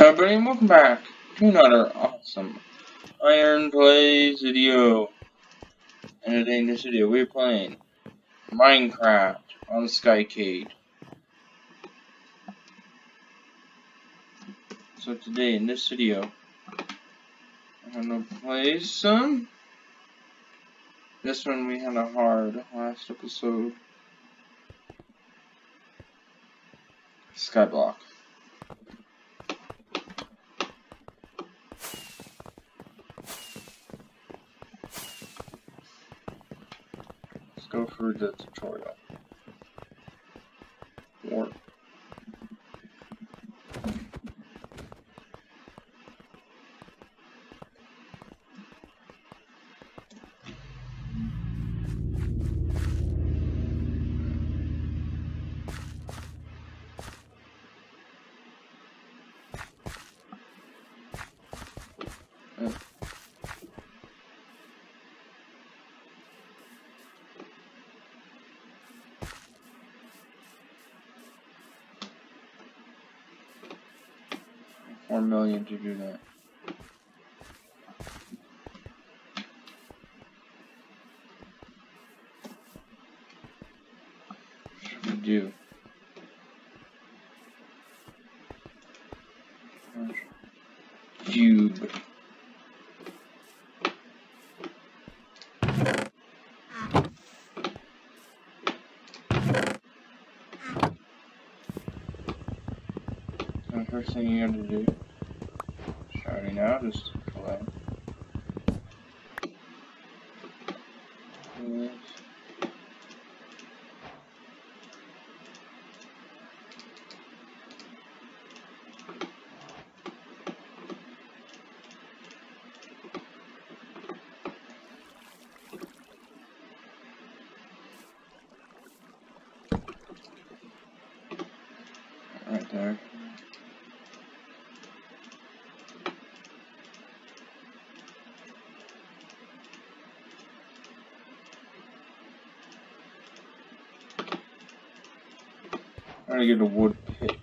everybody, welcome back to another awesome Iron Plays video. And today in this video, we're playing Minecraft on Skycade. So today in this video, I'm gonna play some. This one we had a hard last episode. Skyblock. Go through the tutorial. Warp. Million to do that. Should do? Cube. First thing you have to do, now, just collect. This. Right there. Gonna get a wood pick.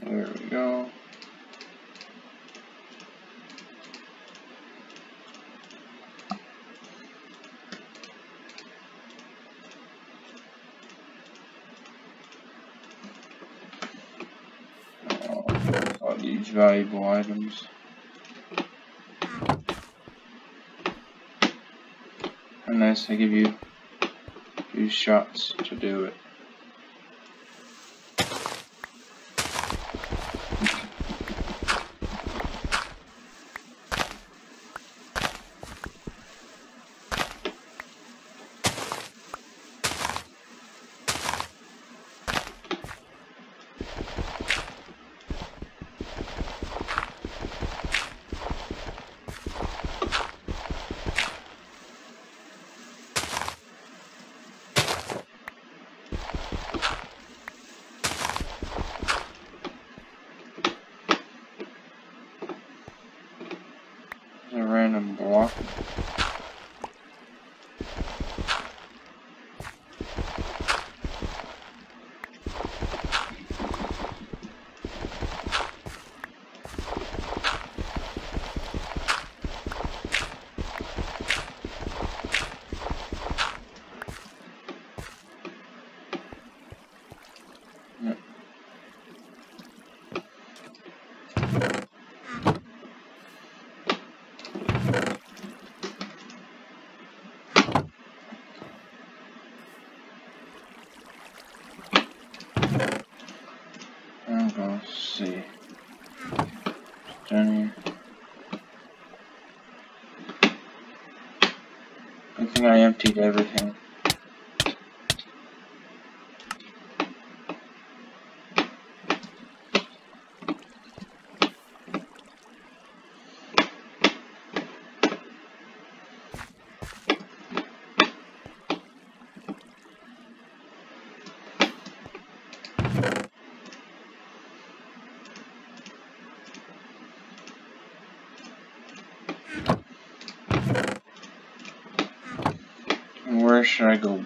There we go. Oh, these valuable items. Unless I give you a few shots to do it. A random block. Yep. I'm gonna see. I think I emptied everything. Should I go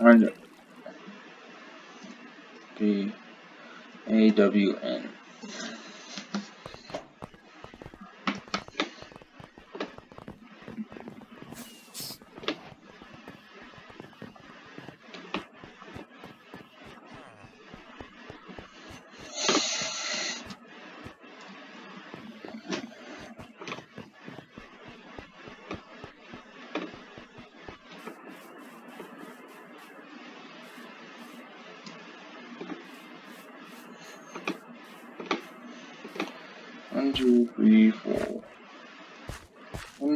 Find the AWN.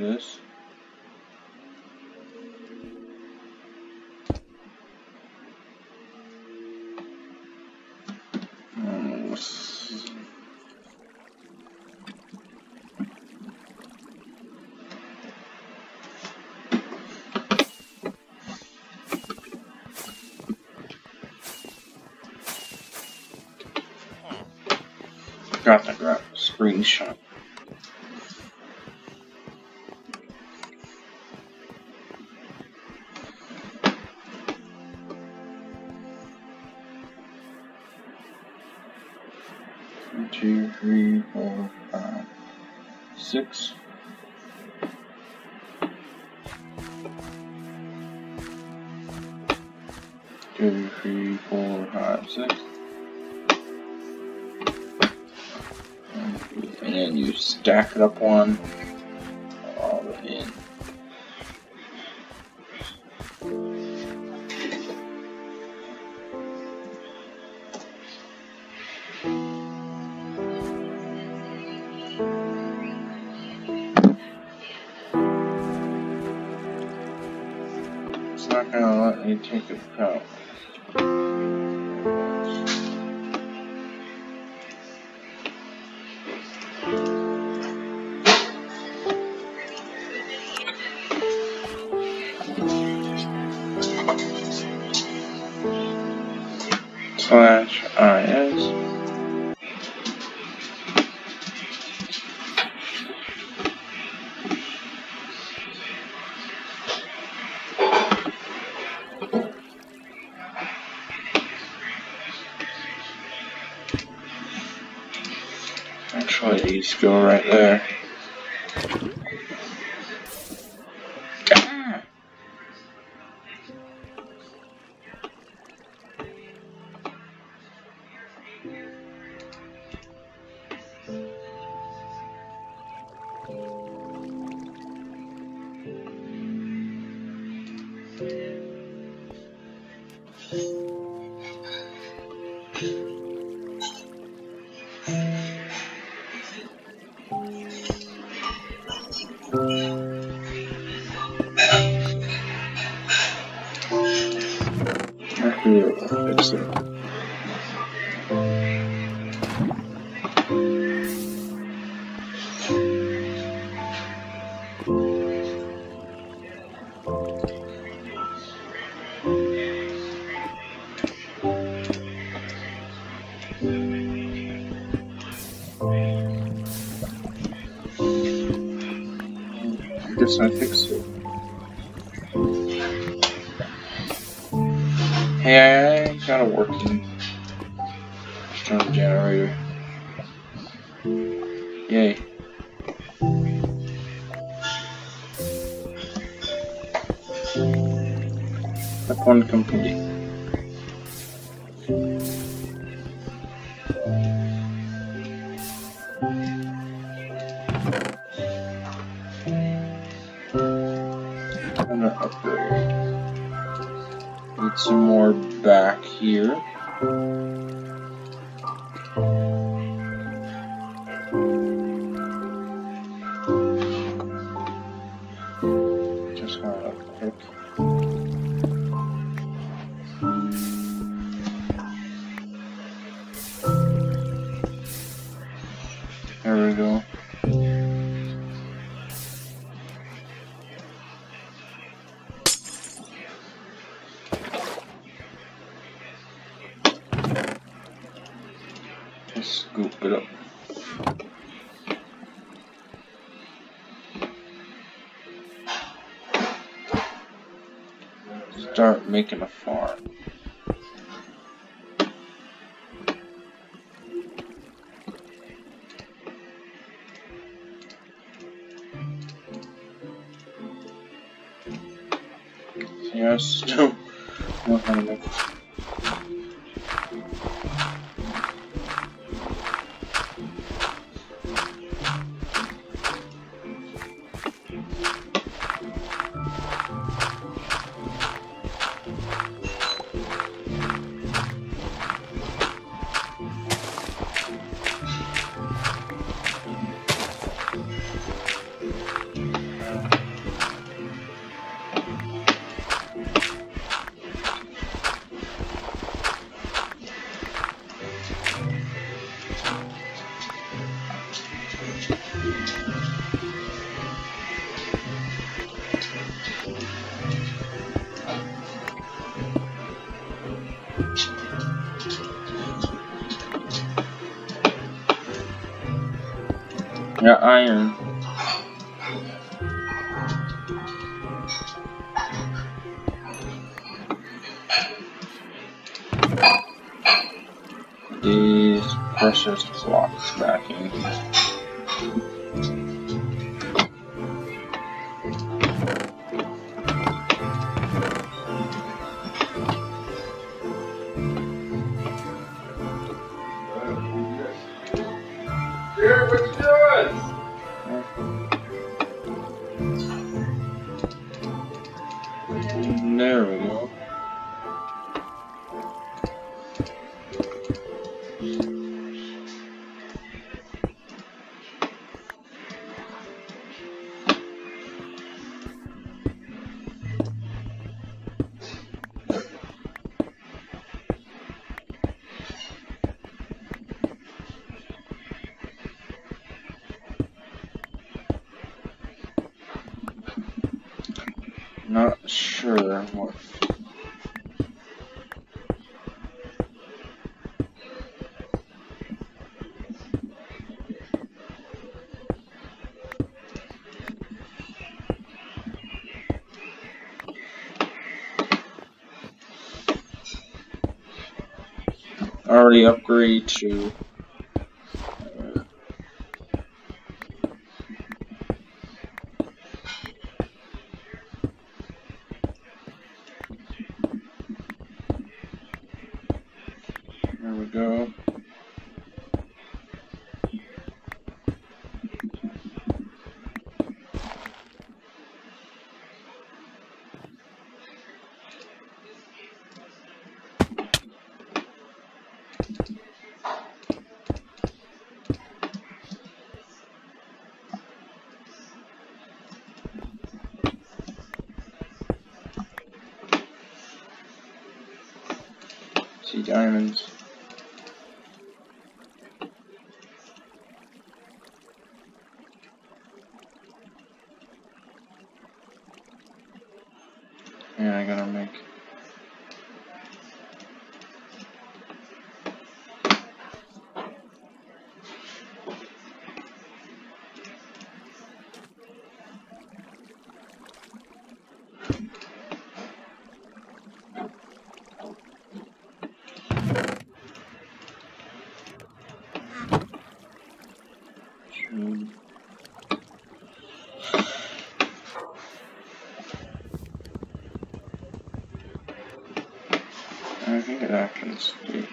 this. Got grab screenshot. Six. Two, three, four, five, six. And then you stack it up one Just go right there. Hey, I'm kind of working the generator. Yay. The phone complete. make him a 就是说。upgrade to diamonds. think it happens. Please.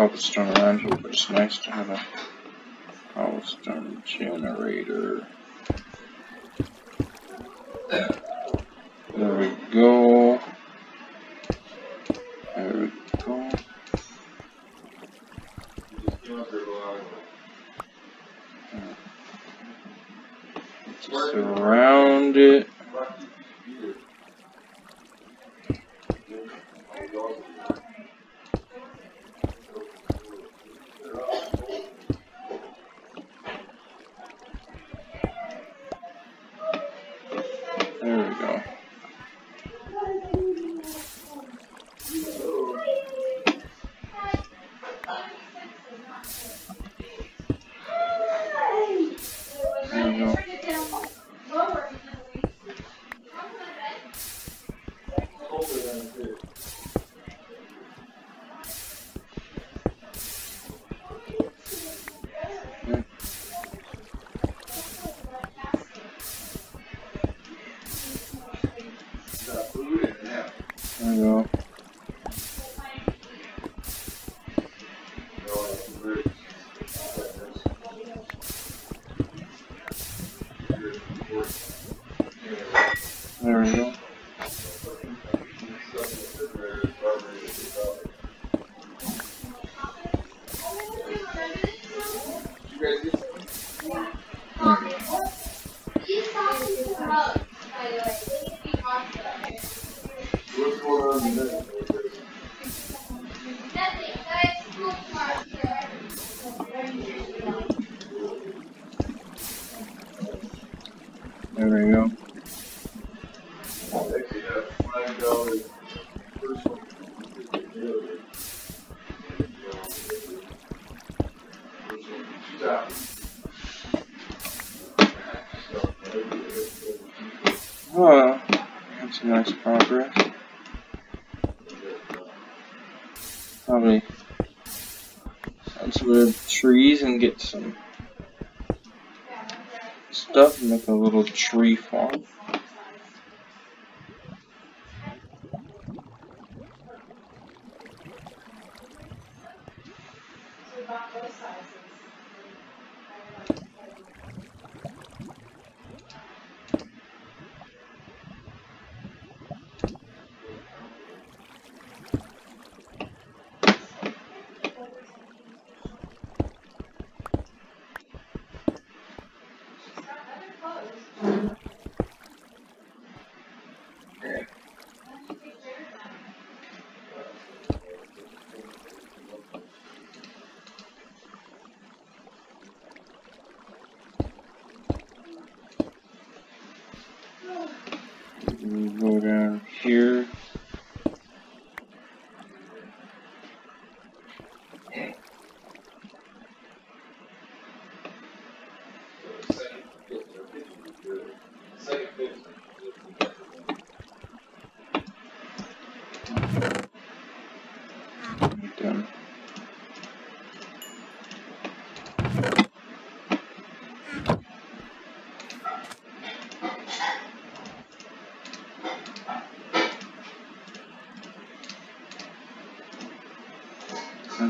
cobblestone here but it's nice to have a cobblestone generator. tree farm.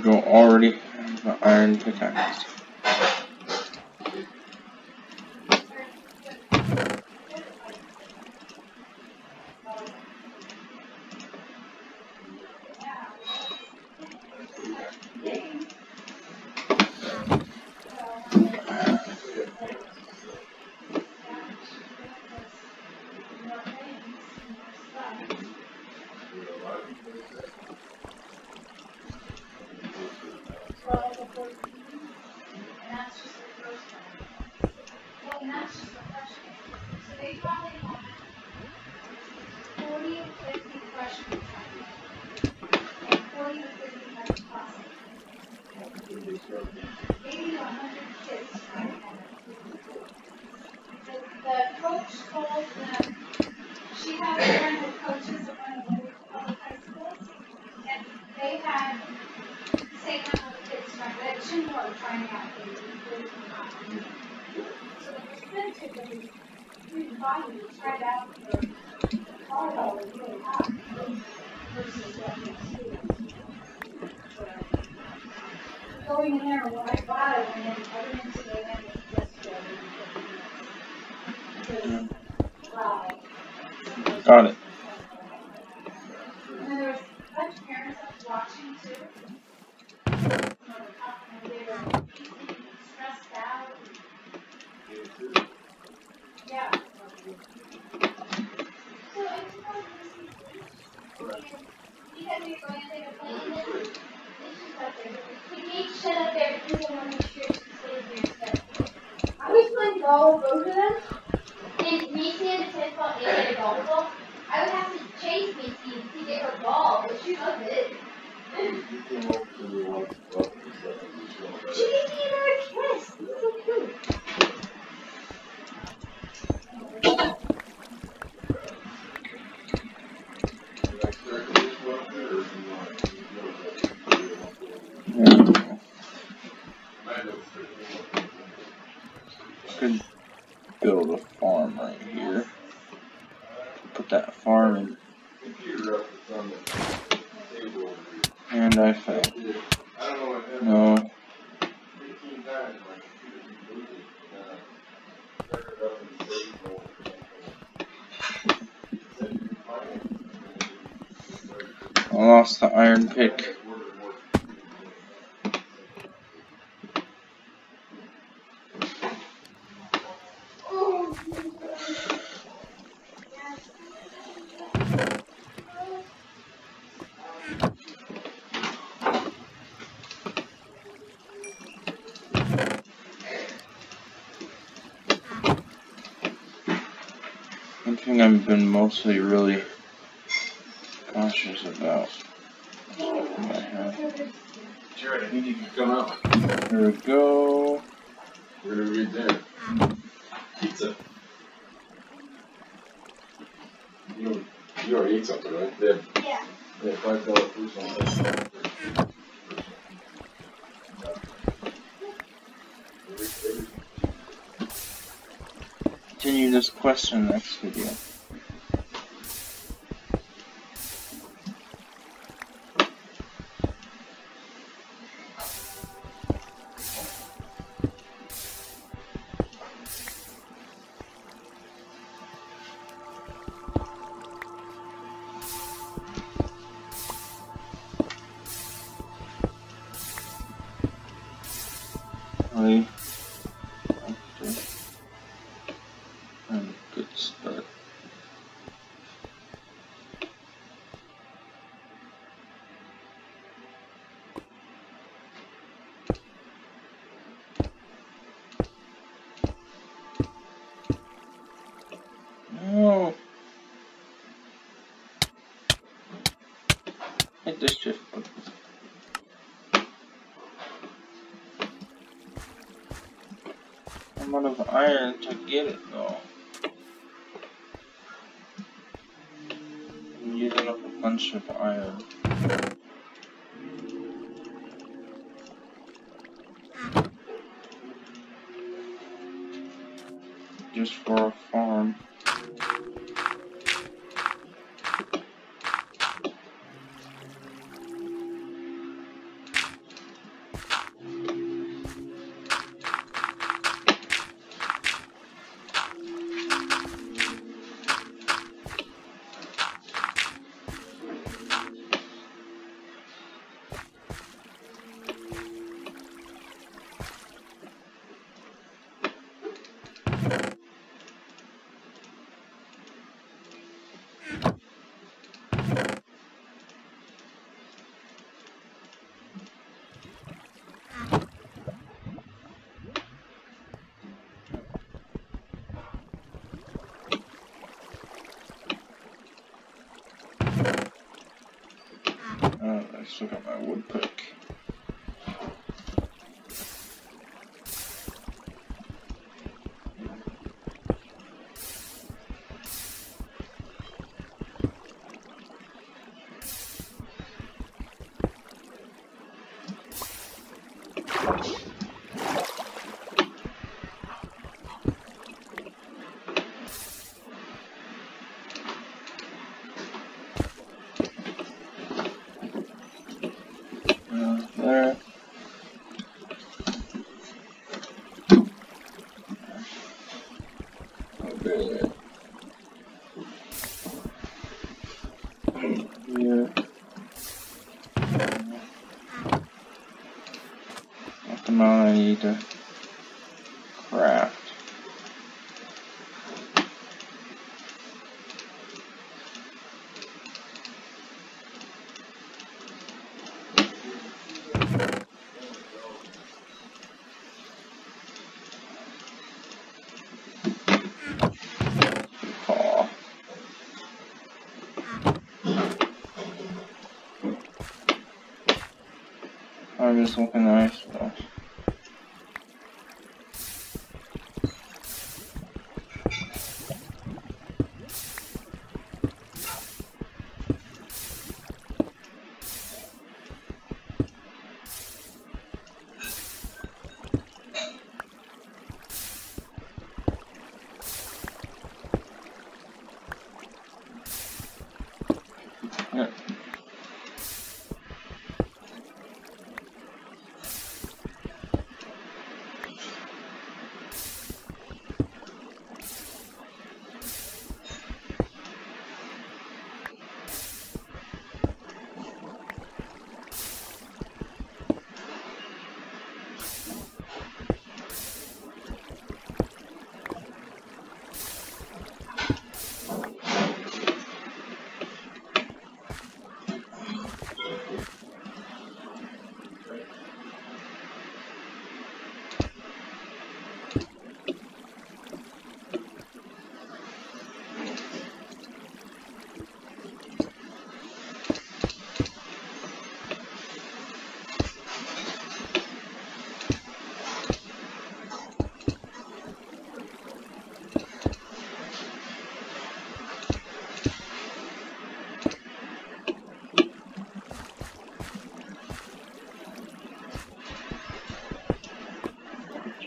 Go already have the iron pickaxe. The iron pick. One thing I've been mostly really cautious about. What I have. Jared, I think you can come out. There we go. We're gonna read there. Pizza. You know, you already ate something, right? They have, Yeah. they have five dollar fruits on that. Continue this quest in the next video. Hit this shift button. I'm out of iron to get it though. I'm using up a bunch of iron. Just for a still got my wood pick. I need to craft. I'm just looking nice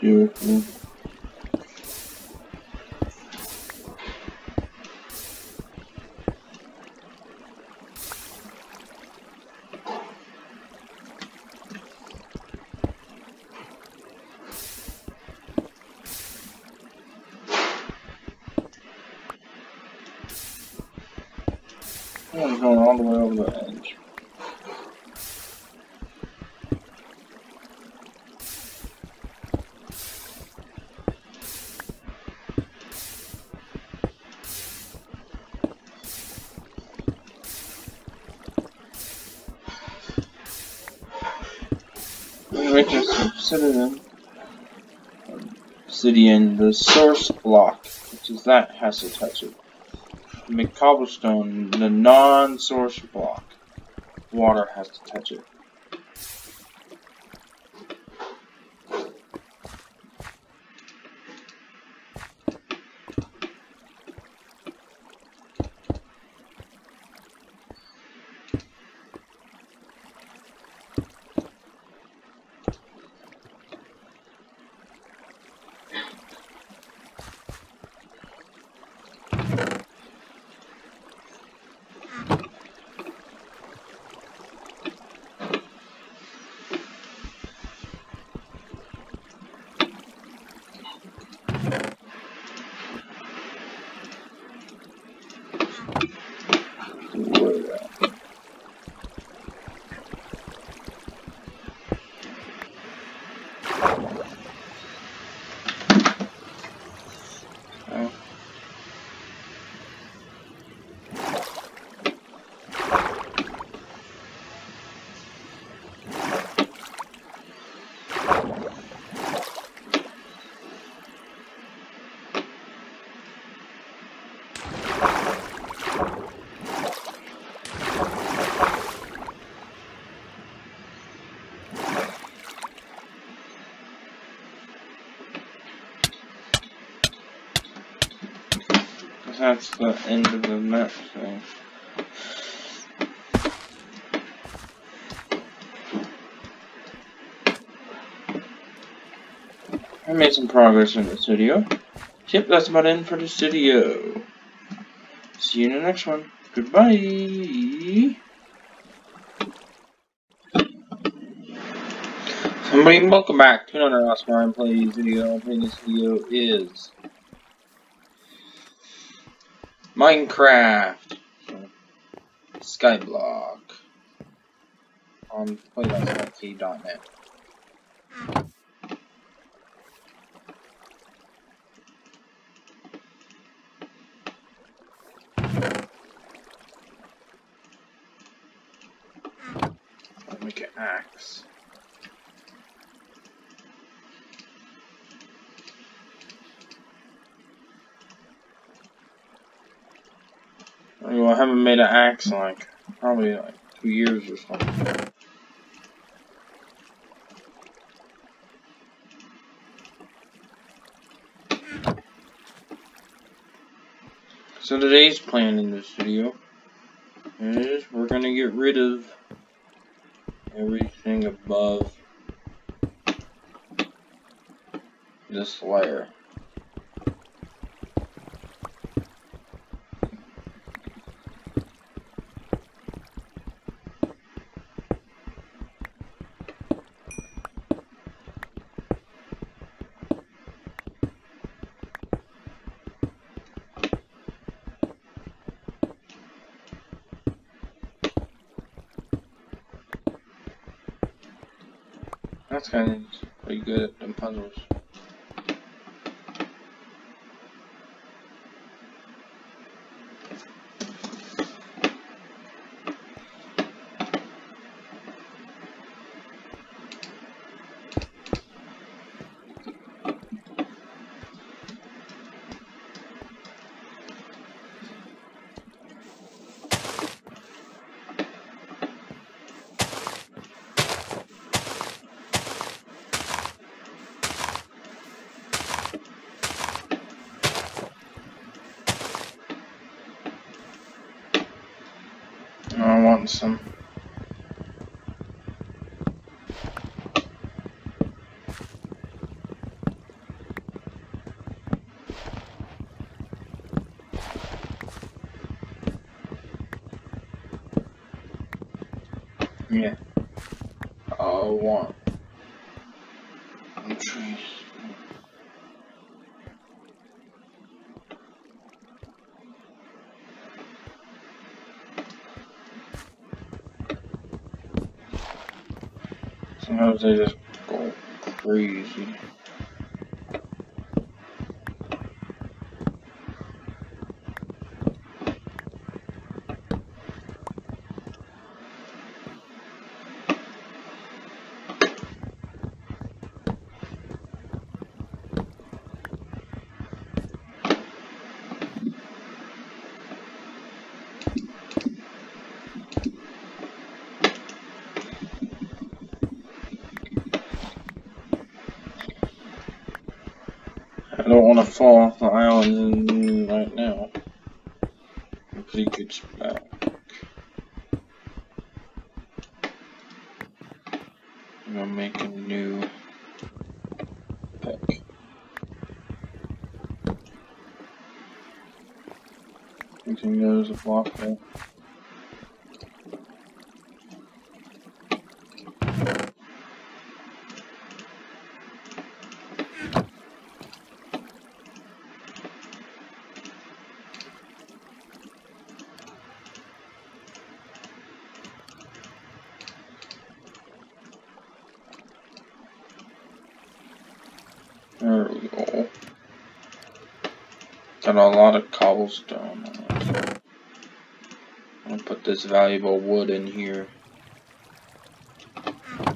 Beautiful. Is obsidian. Obsidian, the source block, which is that has to touch it. Make cobblestone, the non-source block. Water has to touch it. The end of the map thing. I made some progress in this video. Yep, that's about it for this video. See you in the next one. Goodbye. Somebody welcome back to another Oscar and Plays video. And this video is Minecraft Skyblock on play.skycade.net. Make an axe. Well, I axe in like probably like two years or something. So today's plan in this video is we're gonna get rid of everything above this layer. That's kind of pretty good at them puzzles. I want some. Yeah. I want trees. Sometimes they just go crazy. I don't want to fall off the island right now. Pretty good spot. I'm gonna make a new pick. You can use a block. There we go. Got a lot of cobblestone. I'm gonna put this valuable wood in here.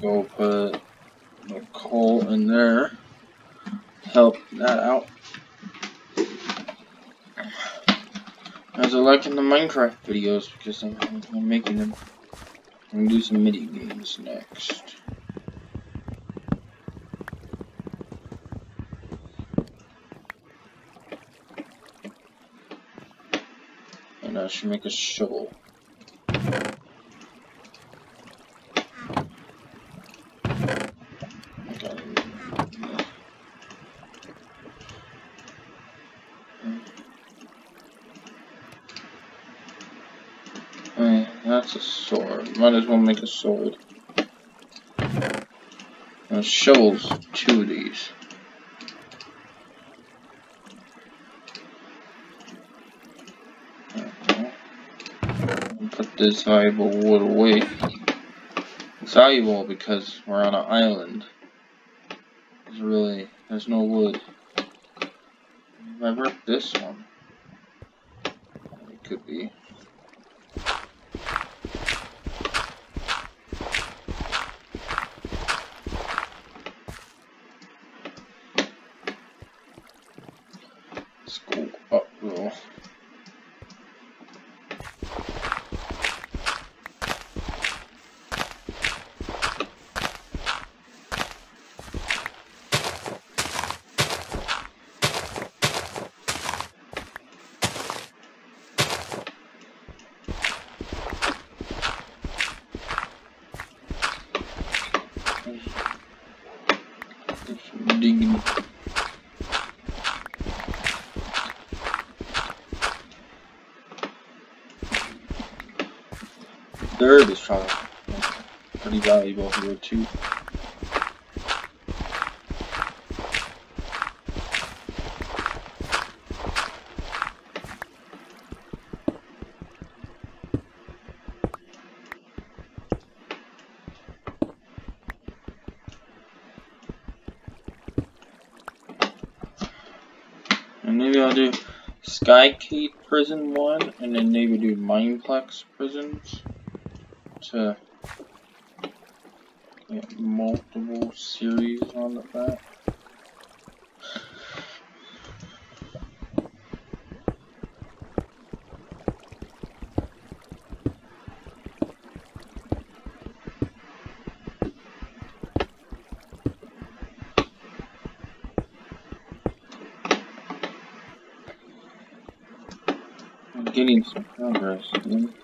Go put the coal in there. Help that out. I are liking the Minecraft videos because I'm, I'm making them. I'm gonna do some mini games next. And I should make a shovel. That's a sword. Might as well make a sword. Uh, shovels, two of these. Okay. Put this valuable wood away. It's valuable because we're on an island. There's really, there's no wood. If I work this one, it could be. Let's go up though. Digging. Dirt is probably pretty valuable here too. And maybe I'll do Skycade Prison 1 and then maybe do Mineplex Prisons to get multiple series on the back. I'm getting some progress.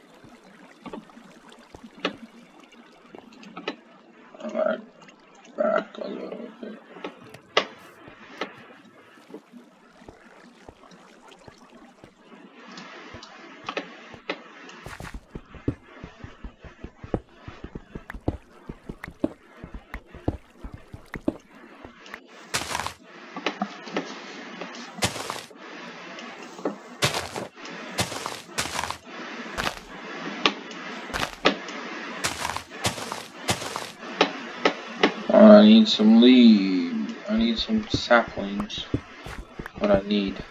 Some leaves. I need some saplings. What I need.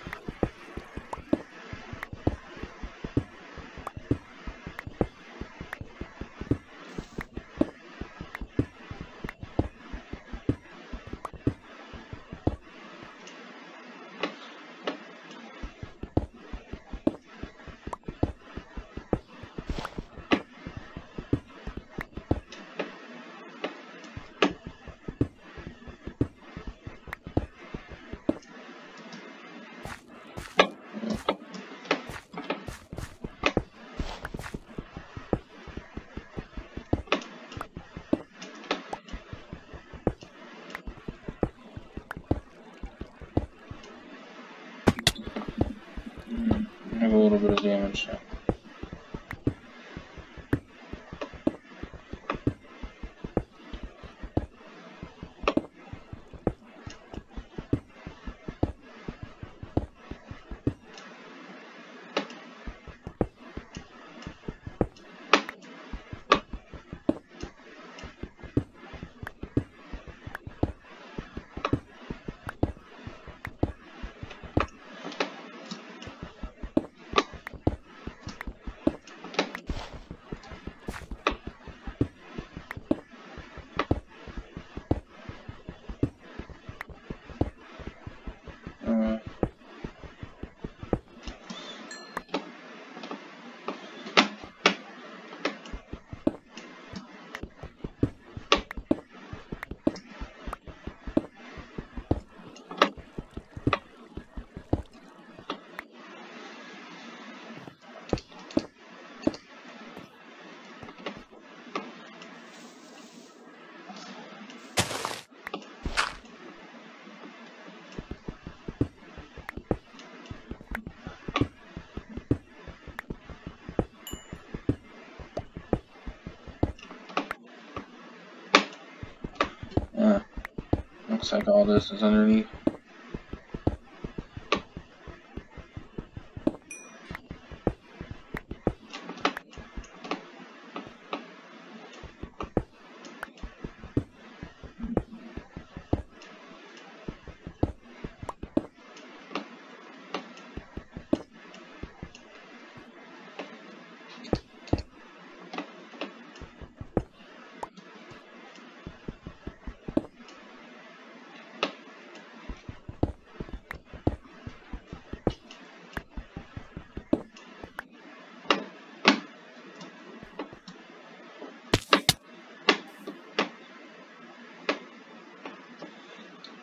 Like all this is underneath.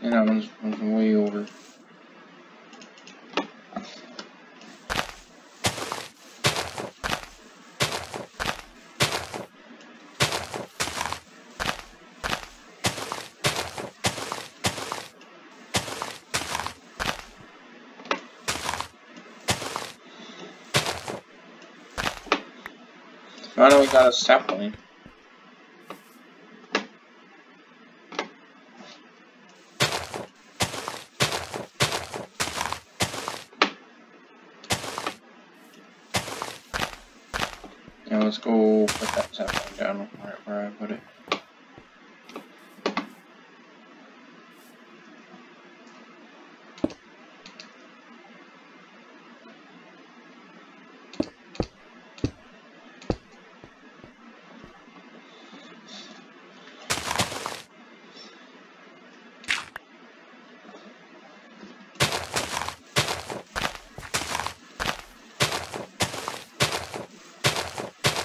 And that one's, way over. Finally got a sapling. Now let's go put that sapling down right where I put it.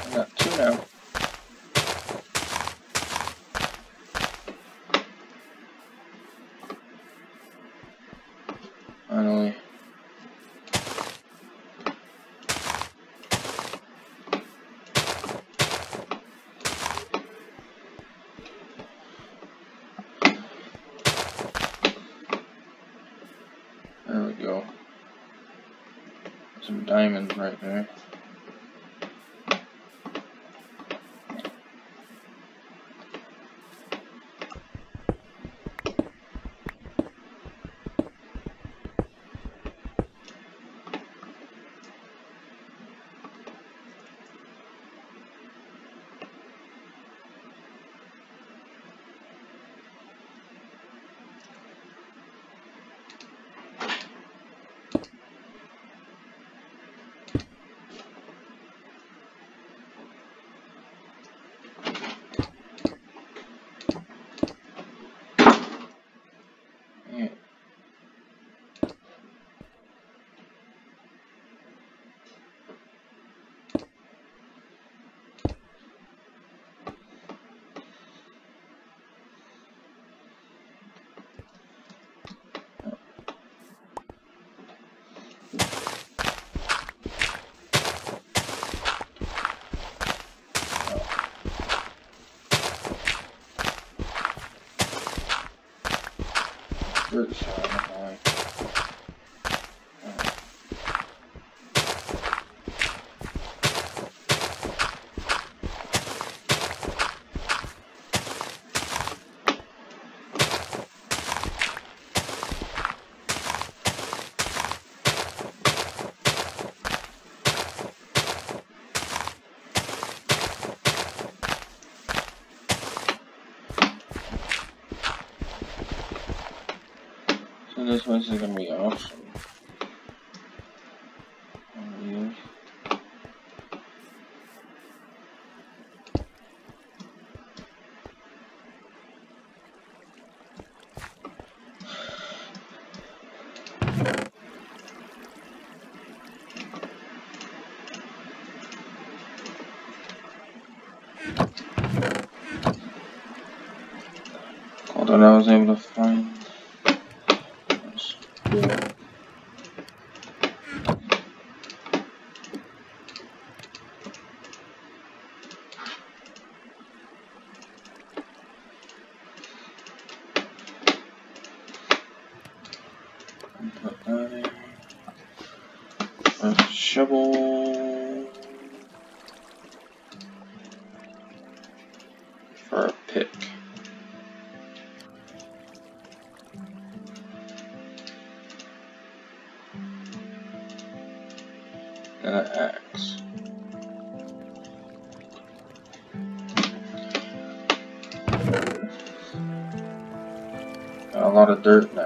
I got two now. Finally. There we go. Some diamonds right there. Dirt shot, So this place is gonna be awesome. Here. Cool I was able to find dirt now.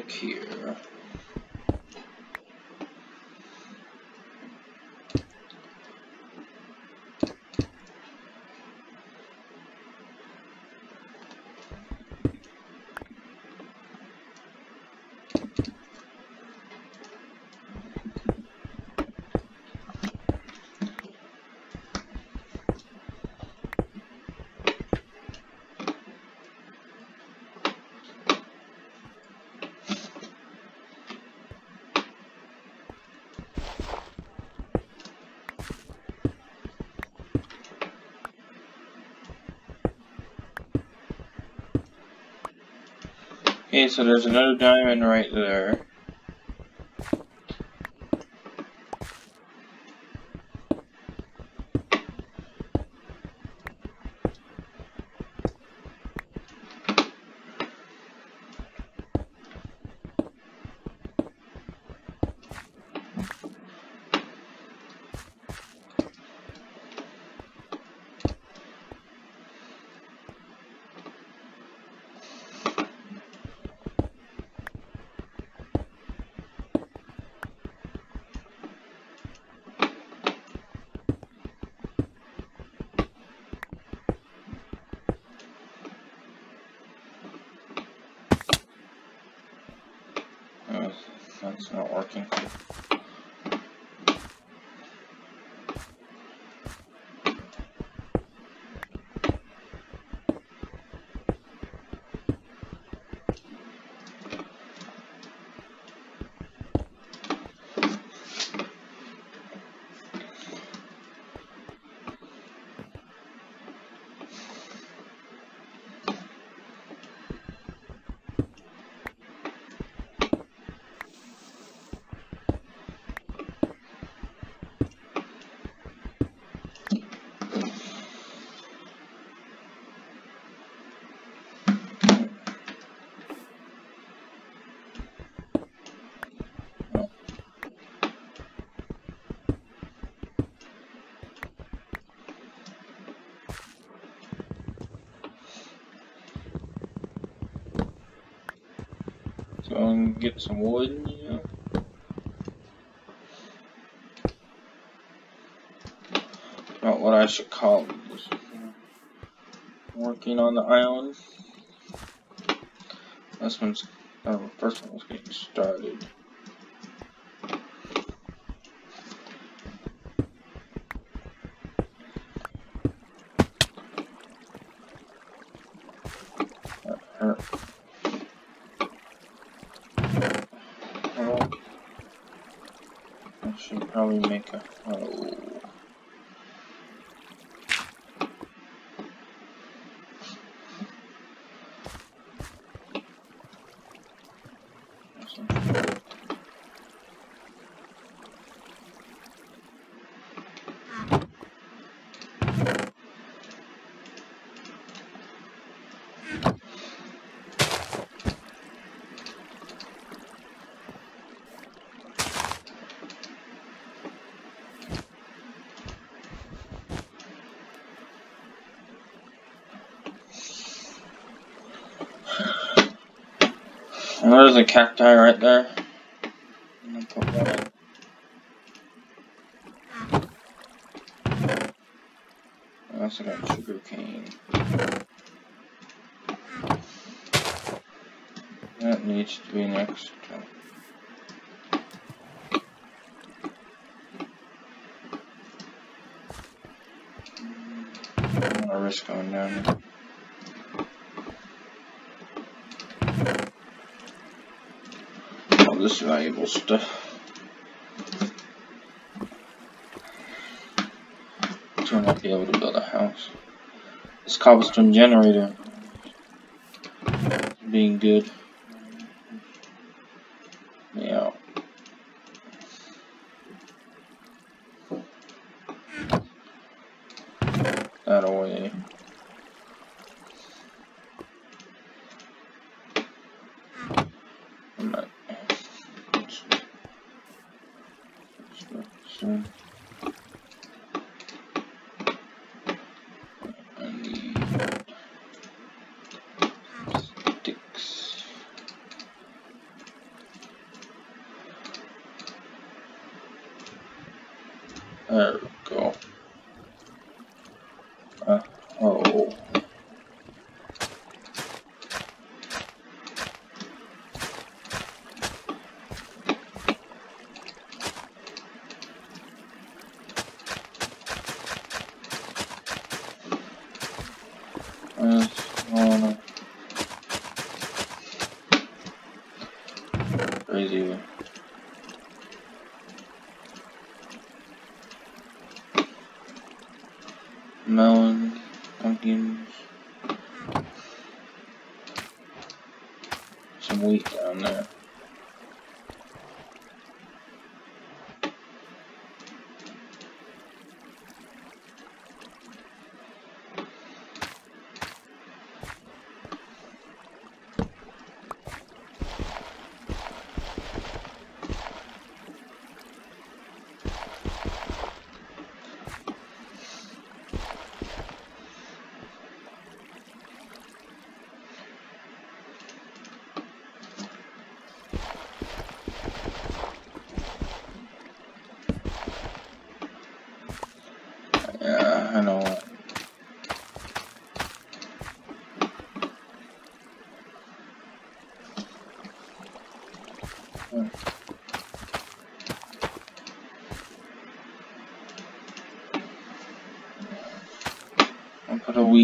click here. Okay, so there's another diamond right there. not working. Go and get some wood, know. Not what I should call this. Working on the island. This one's, uh, first one was getting started. That hurt. Well, I should probably make a. Oh. And there's a cacti right there. I also got sugar cane. That needs to be next. I'm gonna risk going down there. all this valuable stuff. I might be able to build a house. This cobblestone generator being good.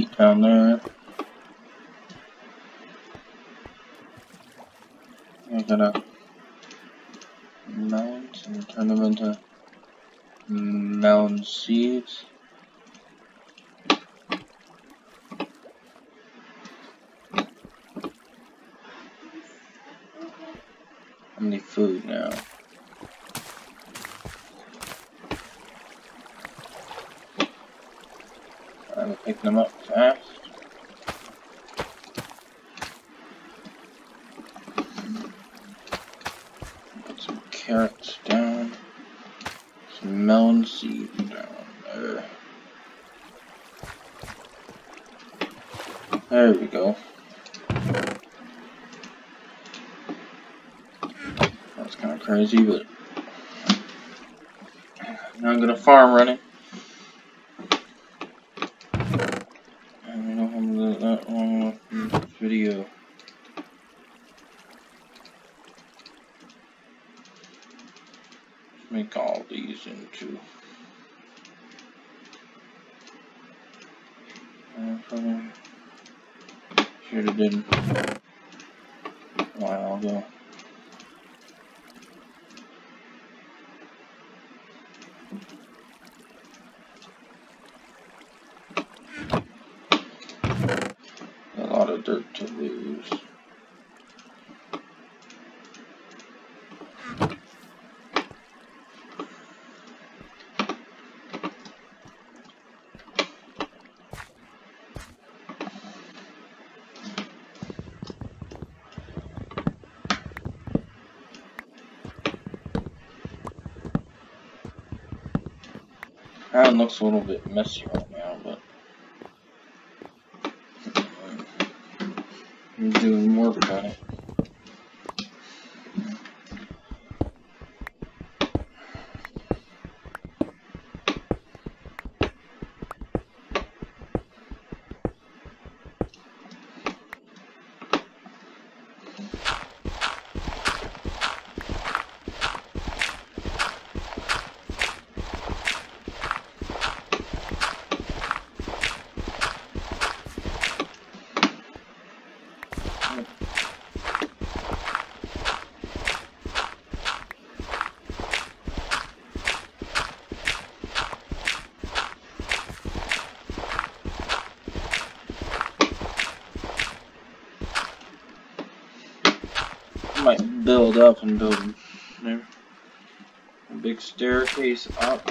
Wheat down there. I gotta melons and turn them into melon seeds. I need food now. I'm picking them up fast. Put some carrots down. Some melon seeds down there. There we go. Crazy, but now I got a farm running. We don't have that long video. make all these into uh, should have did a while ago. A lot of dirt to lose. That looks a little bit messy right now, but I'm doing work on it. might build up and build there. A big staircase up.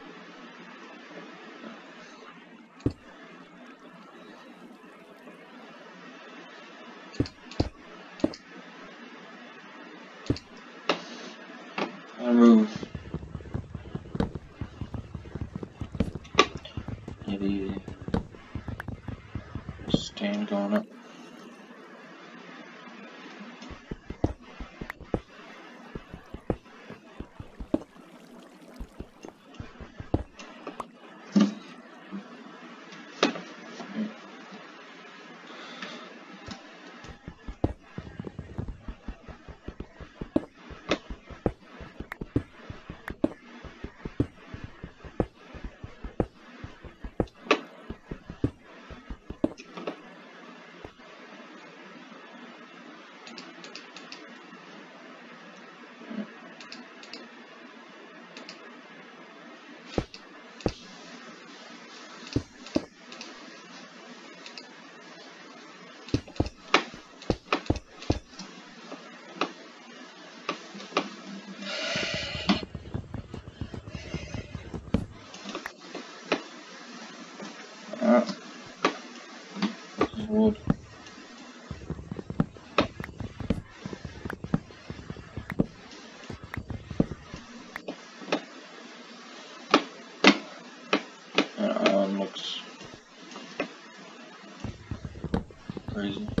crazy.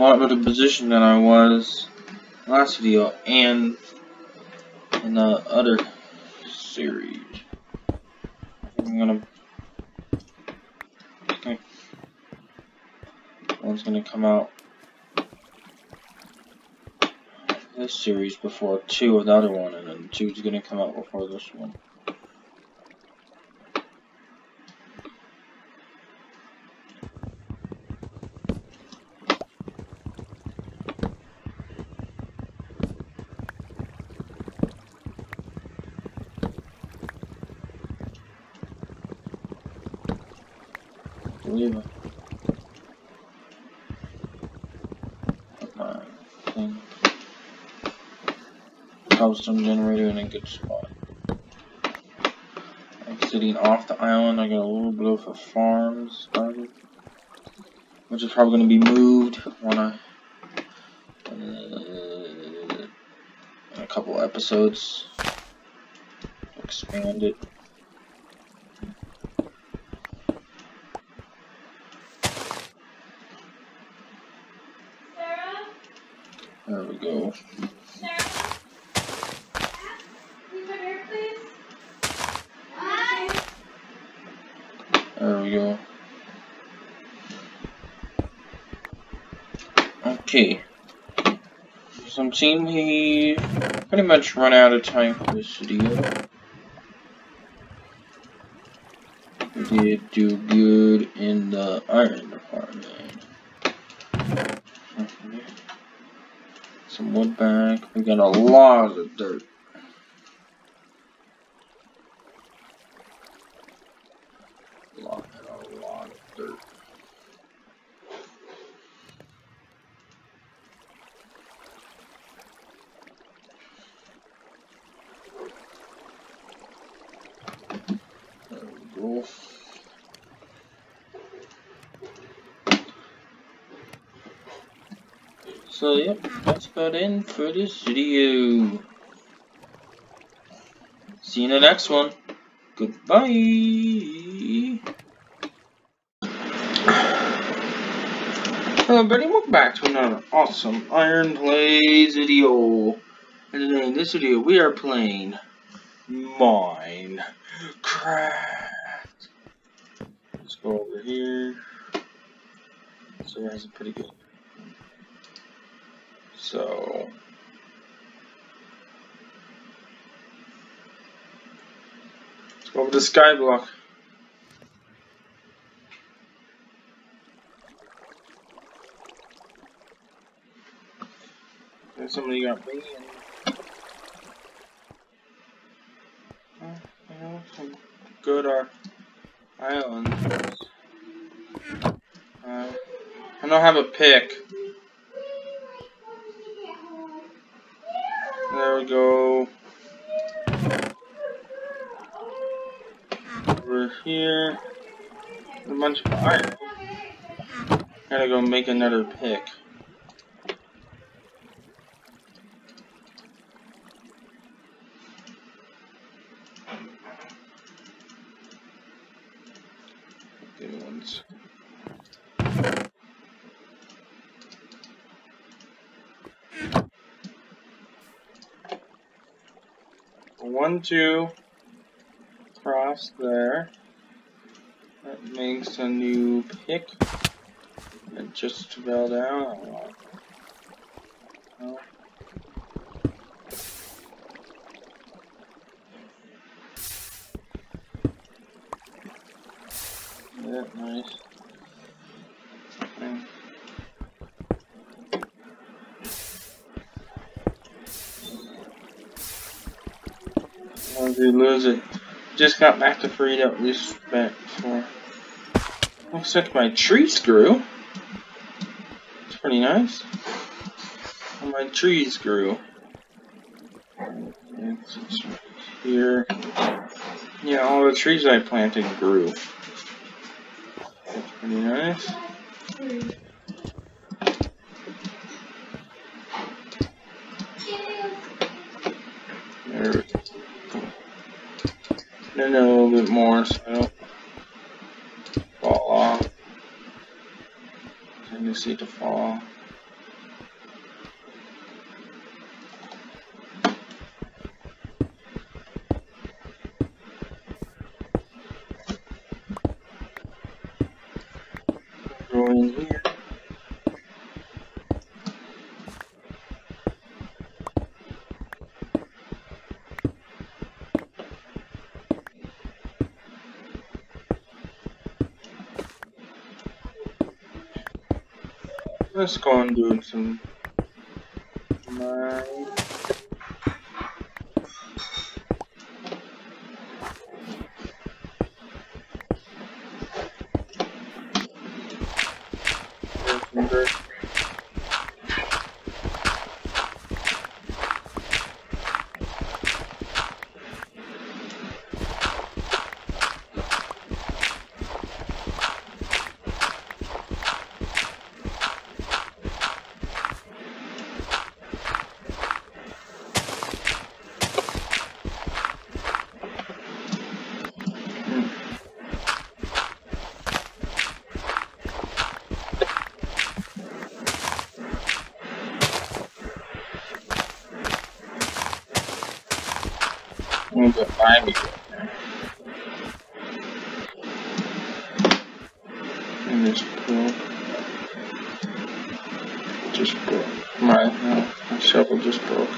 Lot better position than I was last video and in the other series. I'm gonna. Okay. One's gonna come out this series before two of the other one, and then two's gonna come out before this one. Cobblestone generator in a good spot. Exiting off the island, I got a little bit of a farm started, which is probably going to be moved when I, uh, in a couple episodes, expand it. Sarah? There we go. Sarah? Please come here, please. Hi. There we go. Okay. So I'm we pretty much run out of time for this video. Did do good in the iron department. Some wood back. We got a lot of dirt. A lot and a lot of dirt. There we go. So yep, that's about it for this video. See you in the next one. Goodbye. Hello everybody, welcome back to another awesome Iron Plays video. And today in this video we are playing Minecraft. Let's go over here. So it has a pretty good so let's go over to Skyblock. There's somebody got me and good uh, islands. Uh, I don't have a pick. Go. Over here. A bunch of iron. Gotta go make another pick. Good ones. One, two, cross there. That makes a new pick. And just about out. Oh. Yeah, nice. Okay. we lose it. Just got back to freed up back for. Looks like my trees grew. It's pretty nice. And my trees grew. Here. Yeah, all the trees I planted grew. That's pretty nice. Let's go and do some. Move by me. And this broke. Just broke. My, no, my shovel just broke.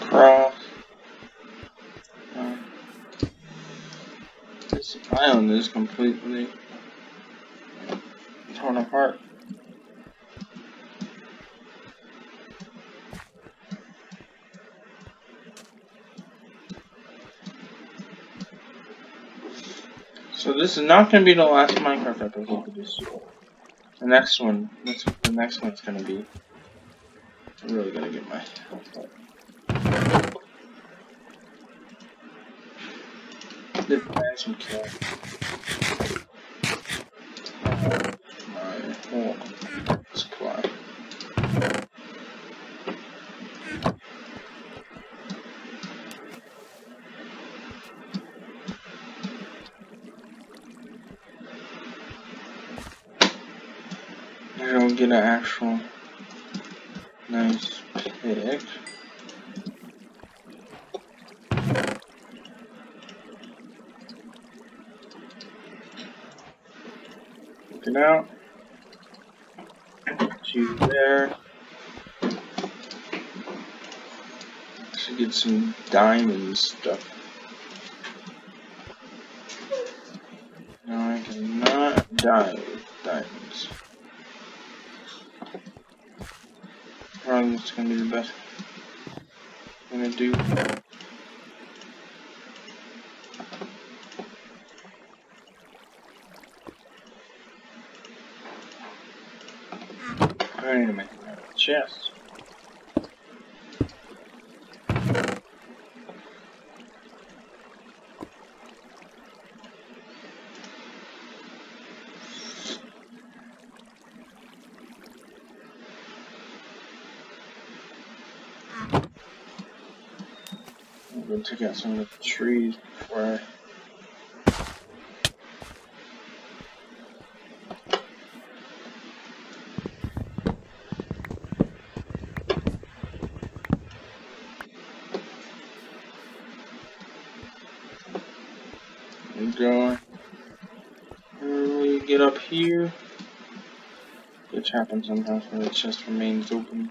Cross. Um, This island is completely torn apart. So this is not going to be the last Minecraft episode this. The next one, that's what the next one's going to be. I'm really going to get my the fashion cat. My whole supply. I don't get an actual nice pick. Looking out. Two there. Should get some diamond stuff. No, I cannot die with diamonds. Probably it's gonna be the best I'm gonna do. Wait a minute, chest. I'm out some of the trees before we go. When we get up here, which happens sometimes when the chest remains open.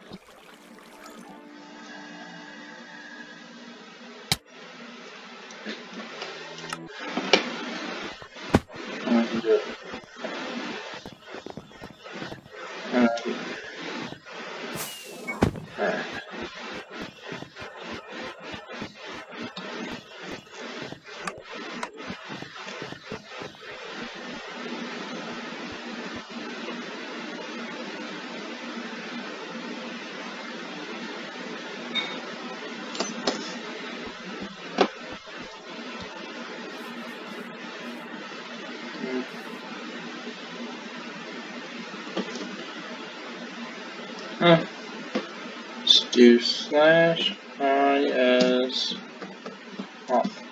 do slash i as off.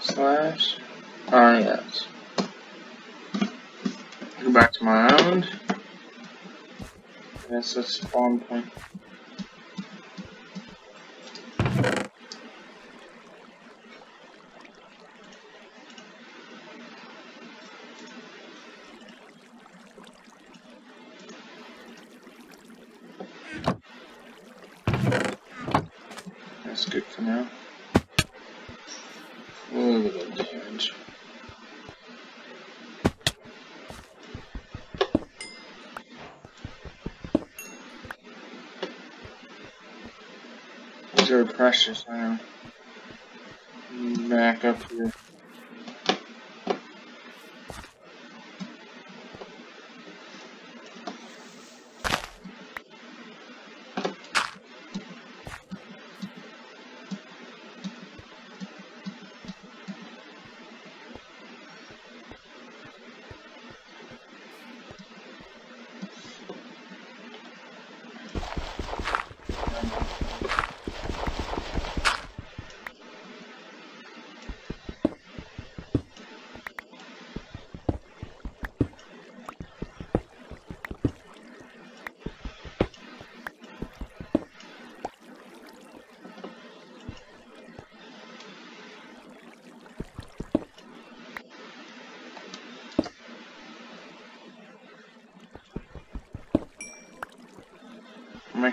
Slash RES. Go back to my island. That's a spawn point. That's good for now. A little bit of damage. Are precious now. Back up here.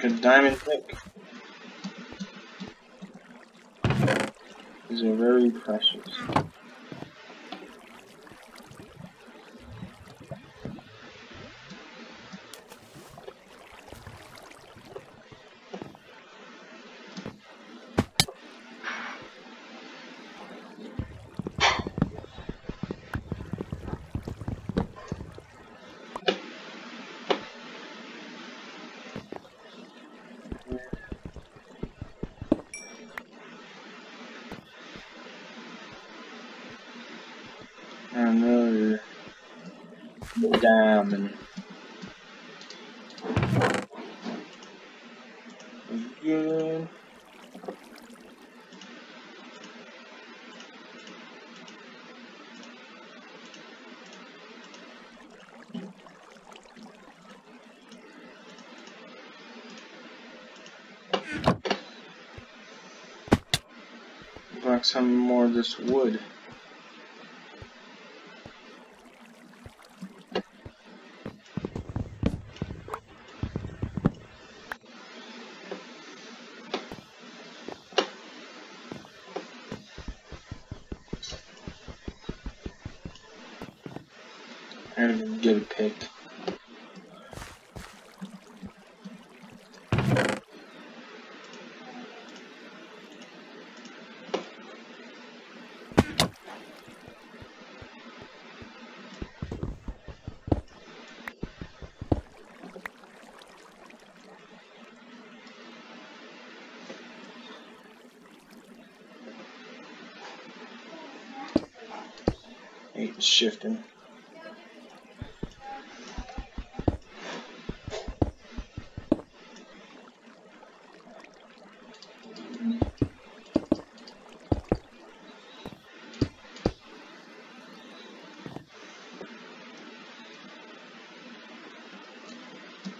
Make a diamond pick. These are very precious. Another diamond. Good. Like some more of this wood. shifting.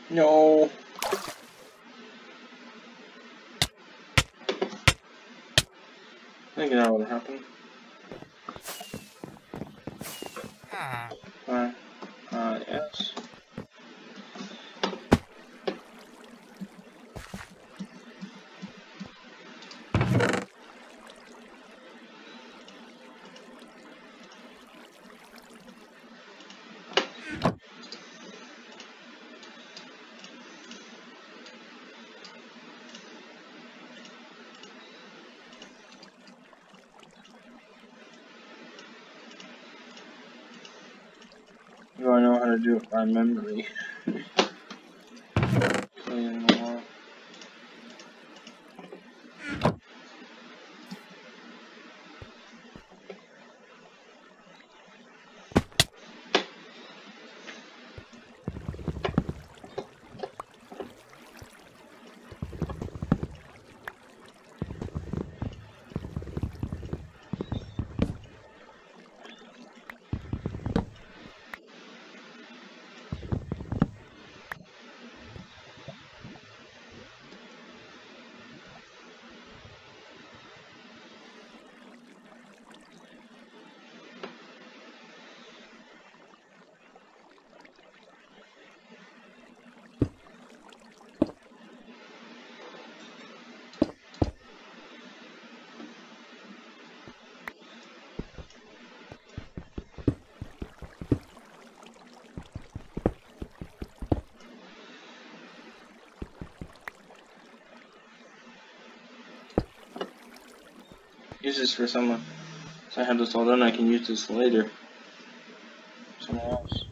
No. I think that would happen. I to do it by memory? Playing the wall. Use this for someone. So I have this all done, I can use this later. Someone else.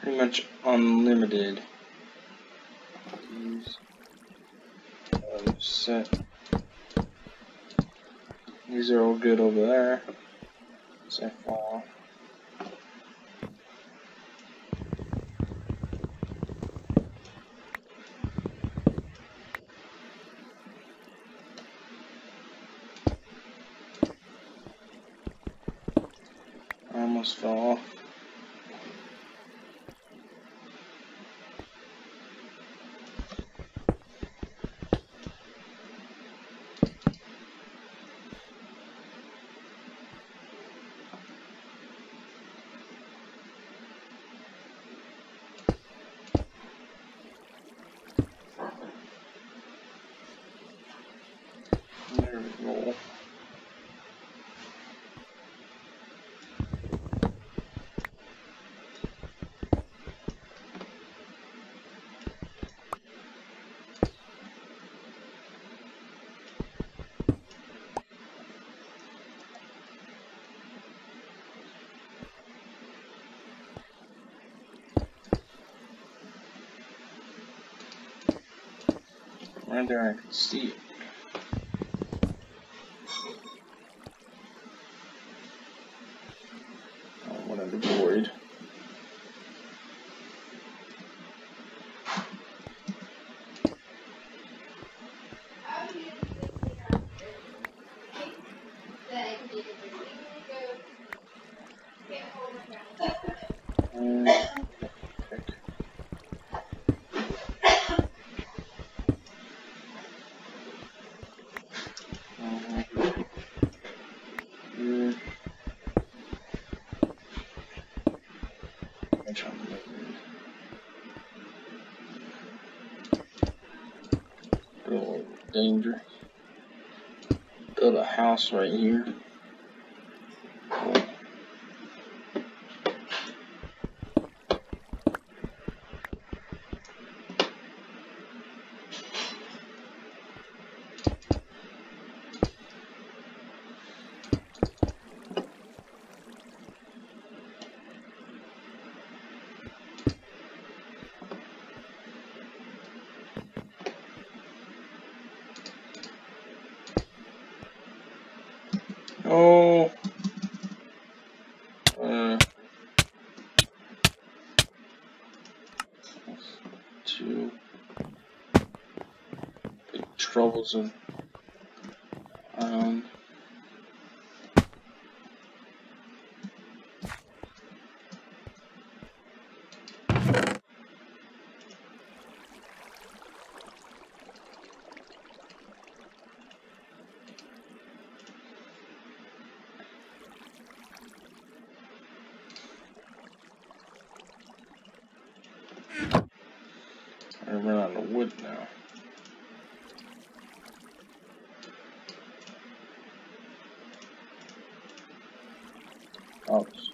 Pretty much unlimited. Um, set. These are all good over there. I almost fell off. Go. Right there, I can see it. Oh, what a void. How do you do this thing out there? That I can do it. You can go get hold of Um, uh, here. I'm trying to make it. Oh, danger. Build a house right here. Big troubles of um I run out of wood now. Oops.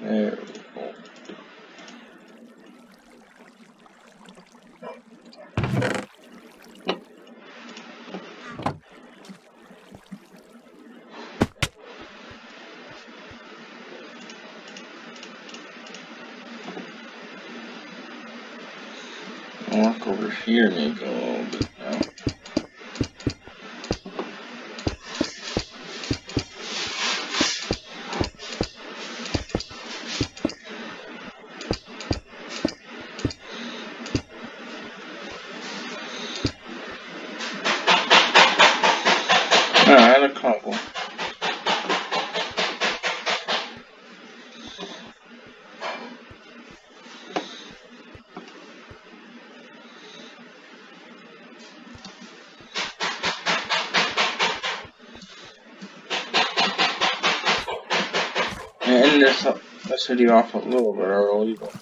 There we go. Walk over here maybe a video off a little bit early, but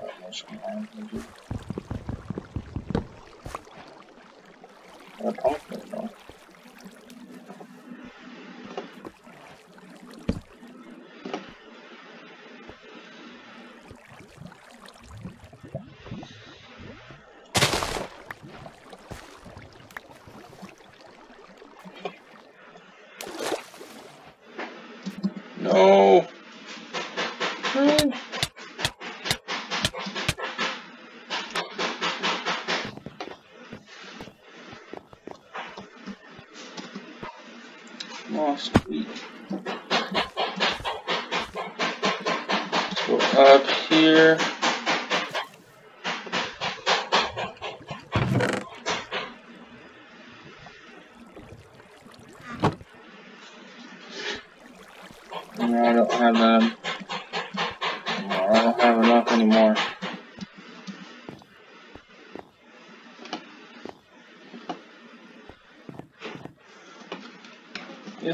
not much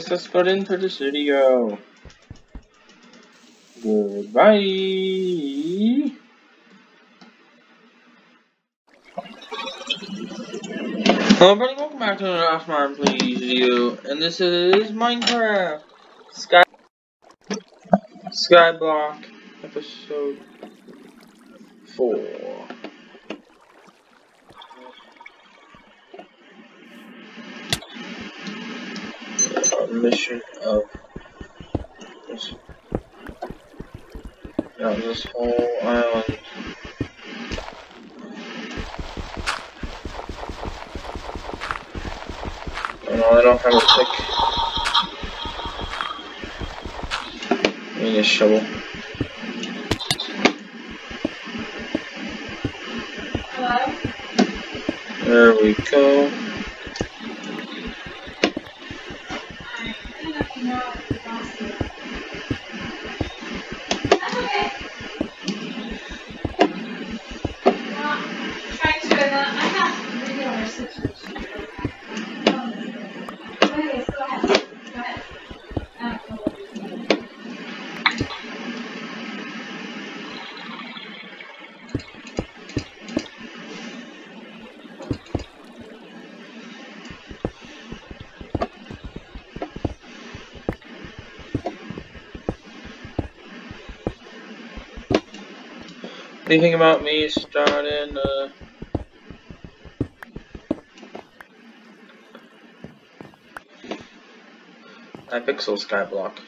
guess that's about it for this video. Goodbye. Hello everybody, welcome back to another Awesome Iron Please video, and this is Minecraft Sky Skyblock episode 4. Mission of this, yeah, this whole island. No, I don't have a pick. I need a shovel. Hello? There we go. Do you think about me starting a uh Hypixel Skyblock?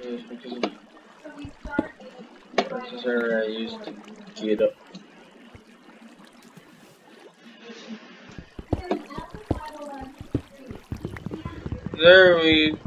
Yes, because of this is area I used to get up. There we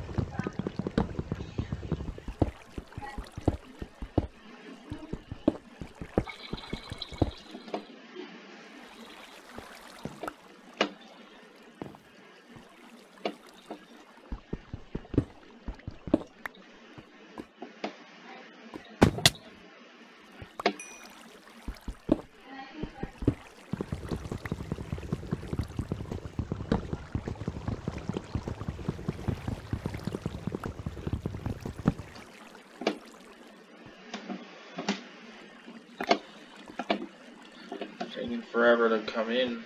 come in.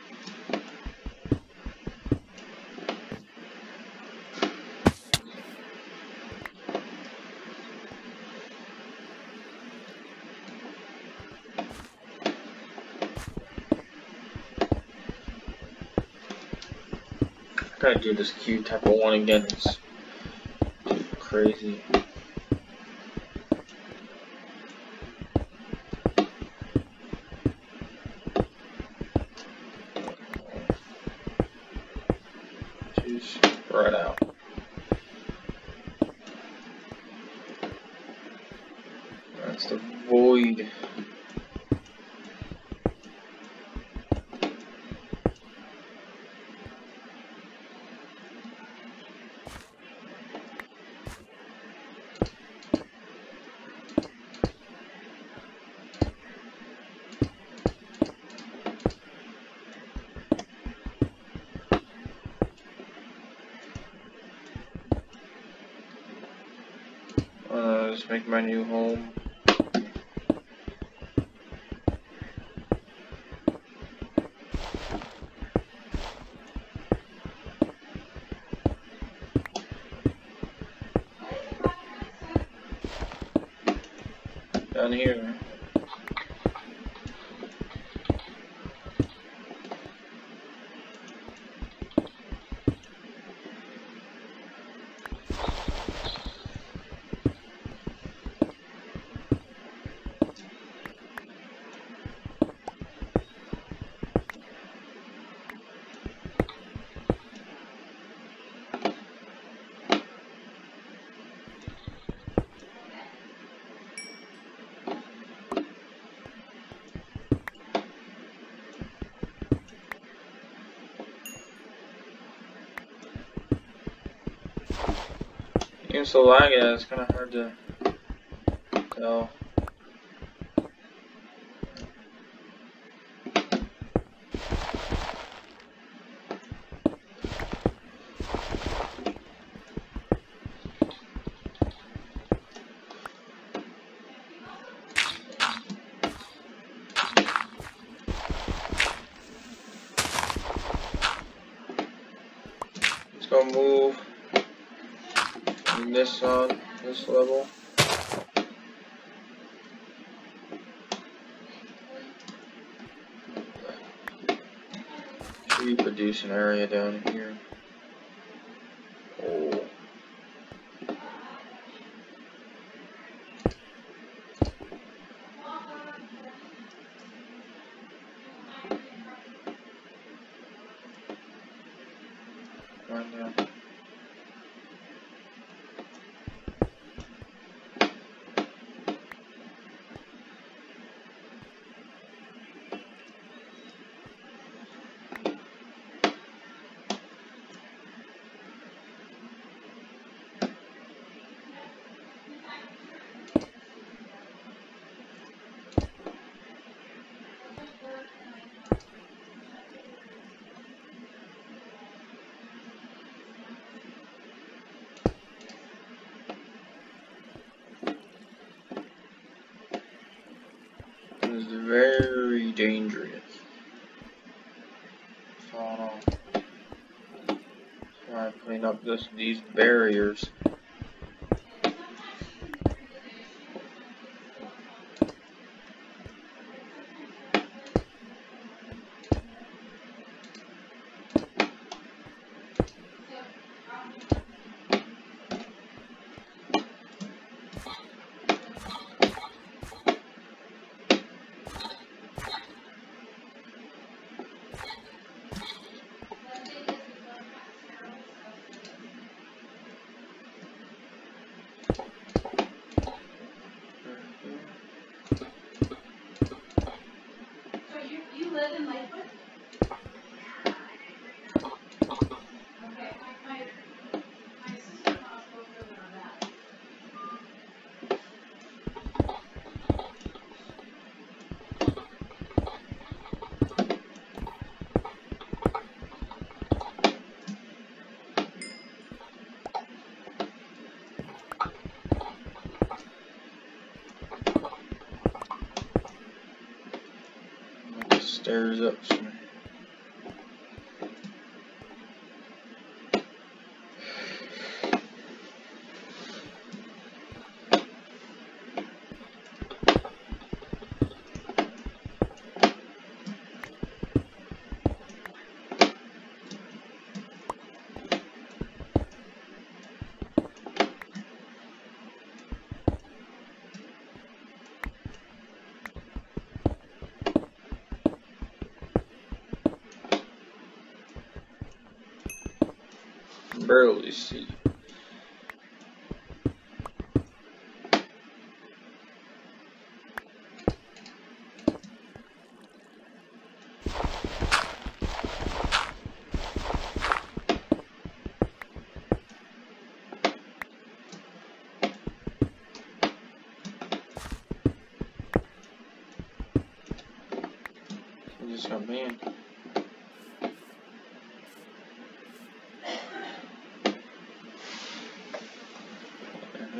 Gotta do this Q type of one again. It's crazy. Just right out. That's the void. Uh, just make my new home. Down here. Even so laggy, it's kind of hard to tell. Just gonna move on this level. Tree producing area down here. Oh. Right now. Very dangerous. So, try to clean up this these barriers. Stairs up some. Barely see. Just got man.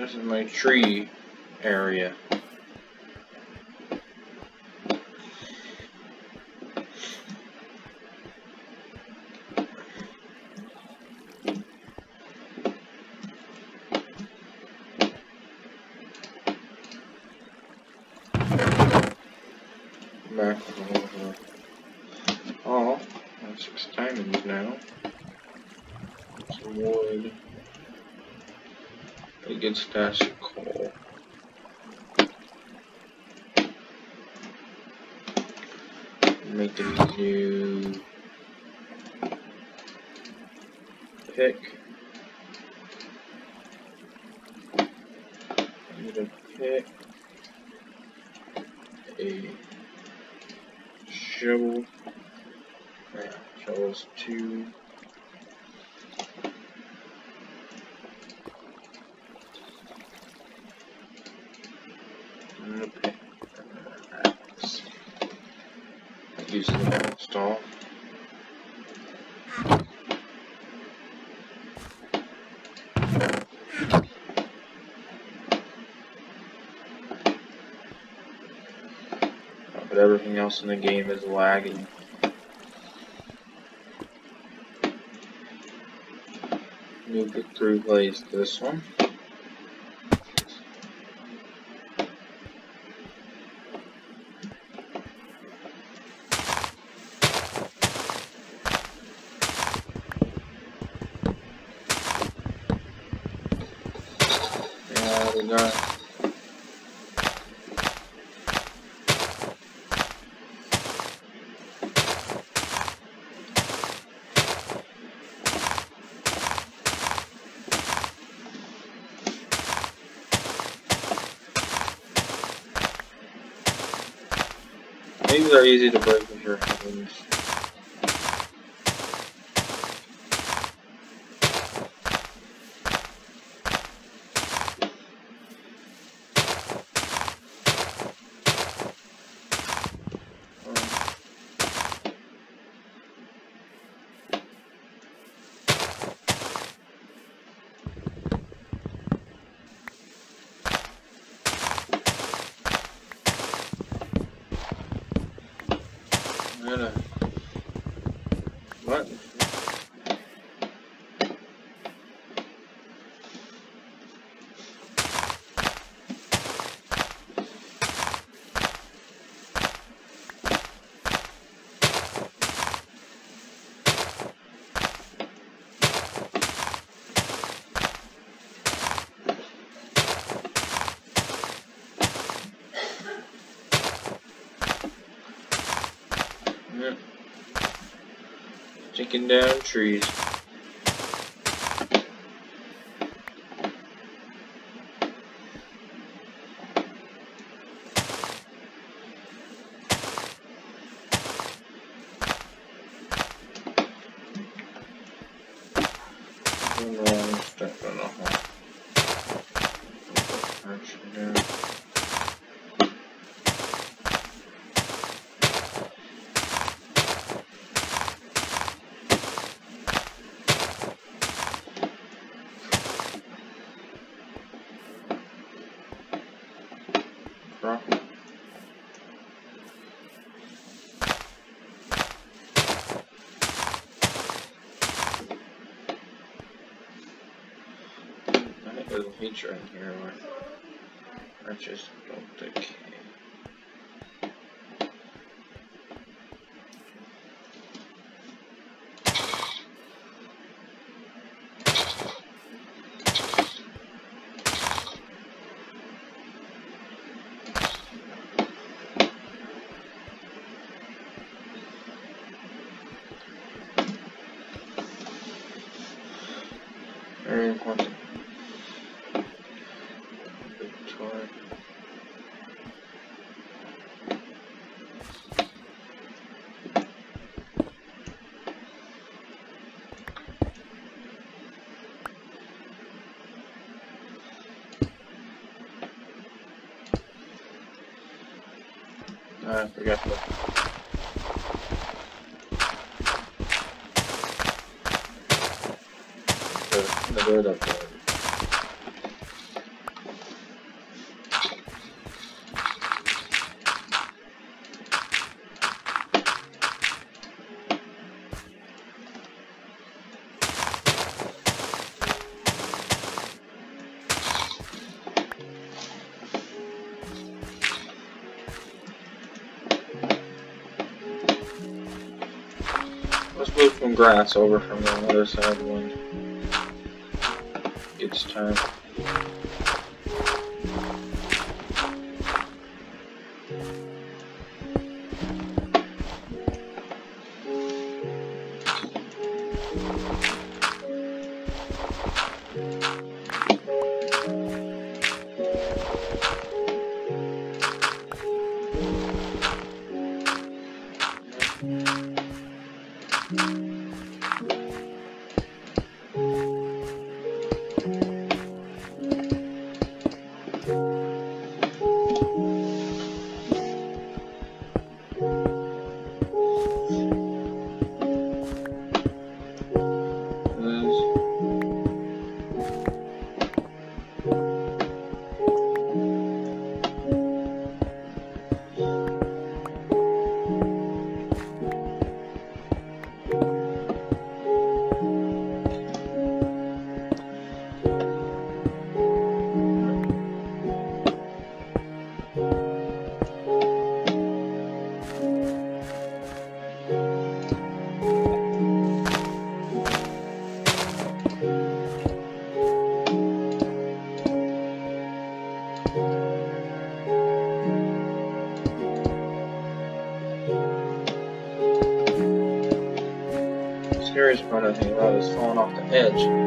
This is my tree area. Back over. Oh, that's six diamonds now. Some wood. A good stash of coal. Make a new pick. Need a pick. A shovel. Yeah, shovels two. and a pick. Axe. The stall. Uh, but everything else in the game is lagging. New victory plays this one. Yeah, we got These are easy to break with your Taking down trees. Wrong step on the hole. Arching down. Crop. I a feature in here where decay. Very important. Big toy. I forgot to the, the bird up there. Grass over from the other side when it's time. Edge.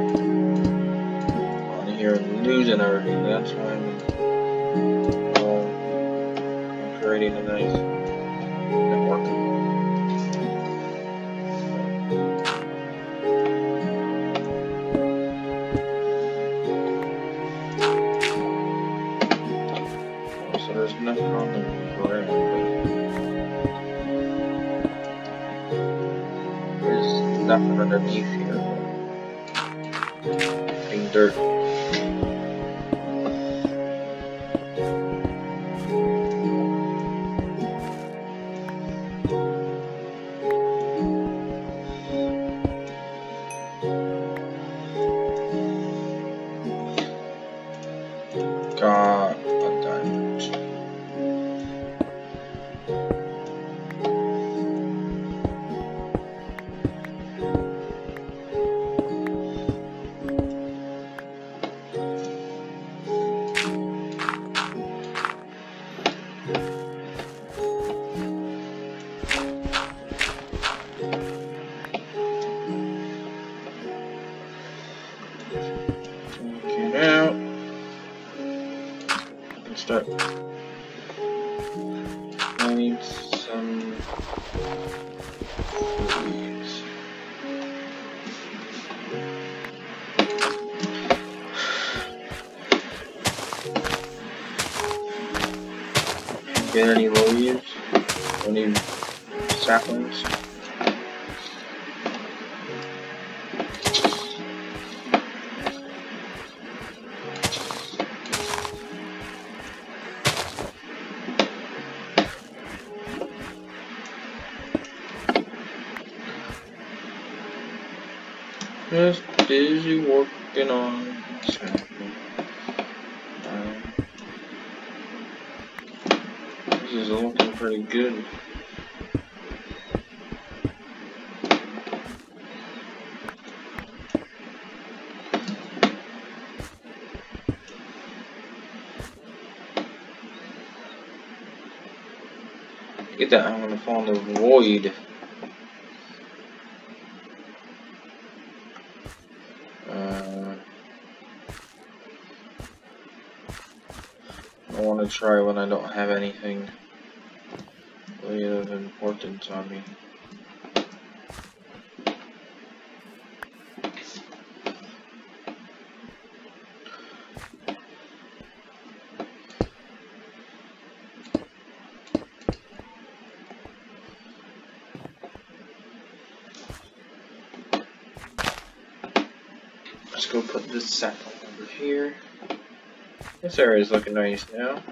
Is looking pretty good. Get that, I'm gonna in the void. Uh, I want to try when I don't have anything really of importance on me. Let's go put this sapling over here. This area is looking nice now.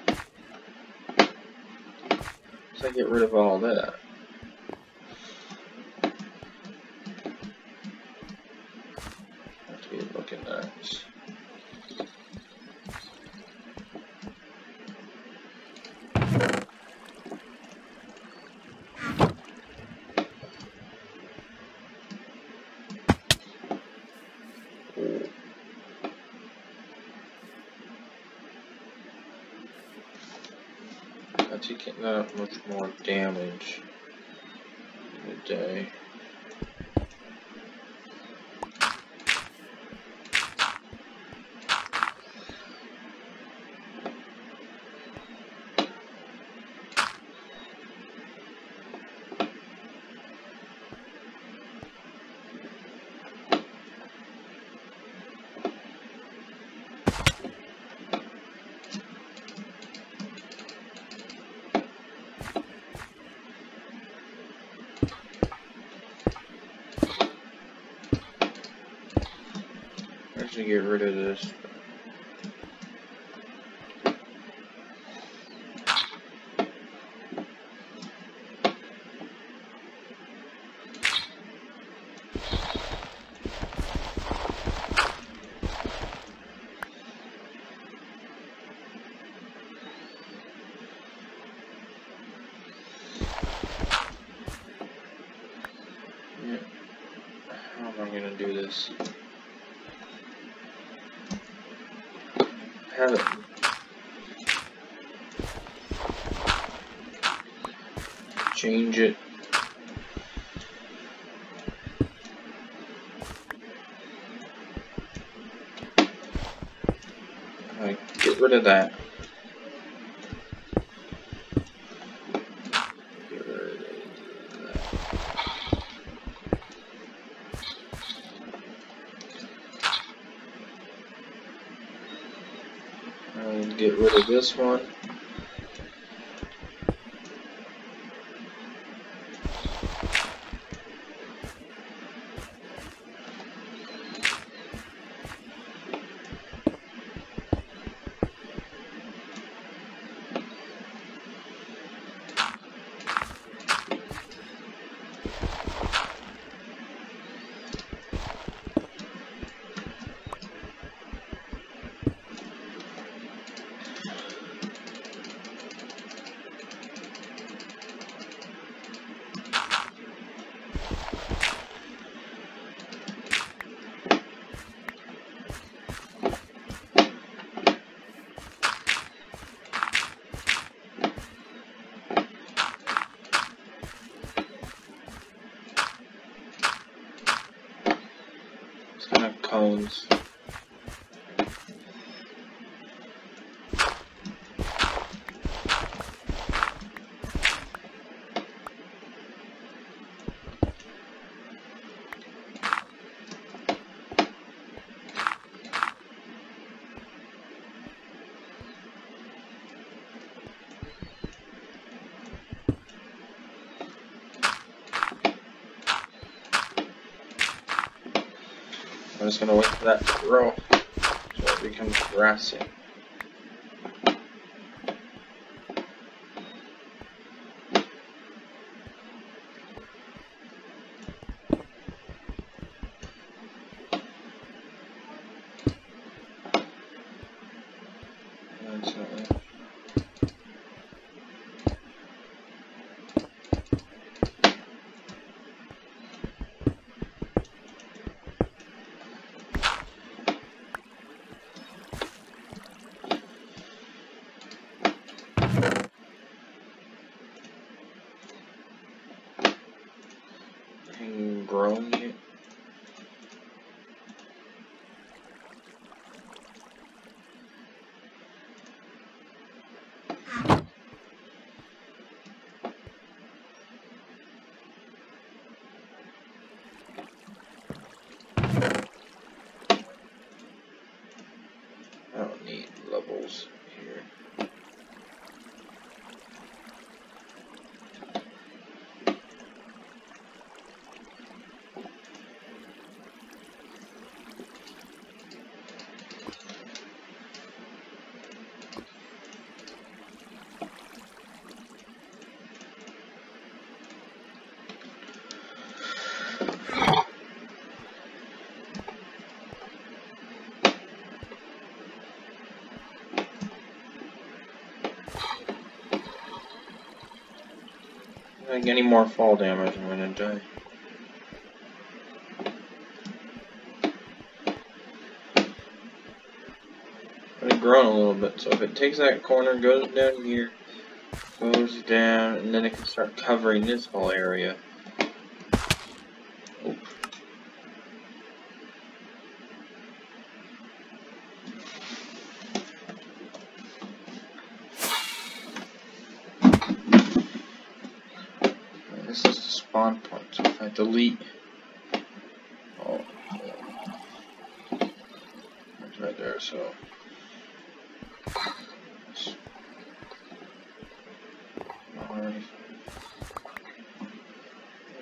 I get rid of all that. Have to be looking nice. Ooh. That's taking that much more damage in a day. Actually, get rid of this. Yeah. How am I gonna do this? Have it. Change it. Alright, get rid of that. Get rid of that. And get rid of this one. Just gonna wait for that to grow so it becomes grassy. That's not it. Ain't grown yet. I don't need levels here. Get any more fall damage, I'm gonna die. It grown a little bit, so if it takes that corner, goes down here, goes down, and then it can start covering this whole area. Oop. And This is the spawn point, so if I delete. Oh, it's right there, so. Alright.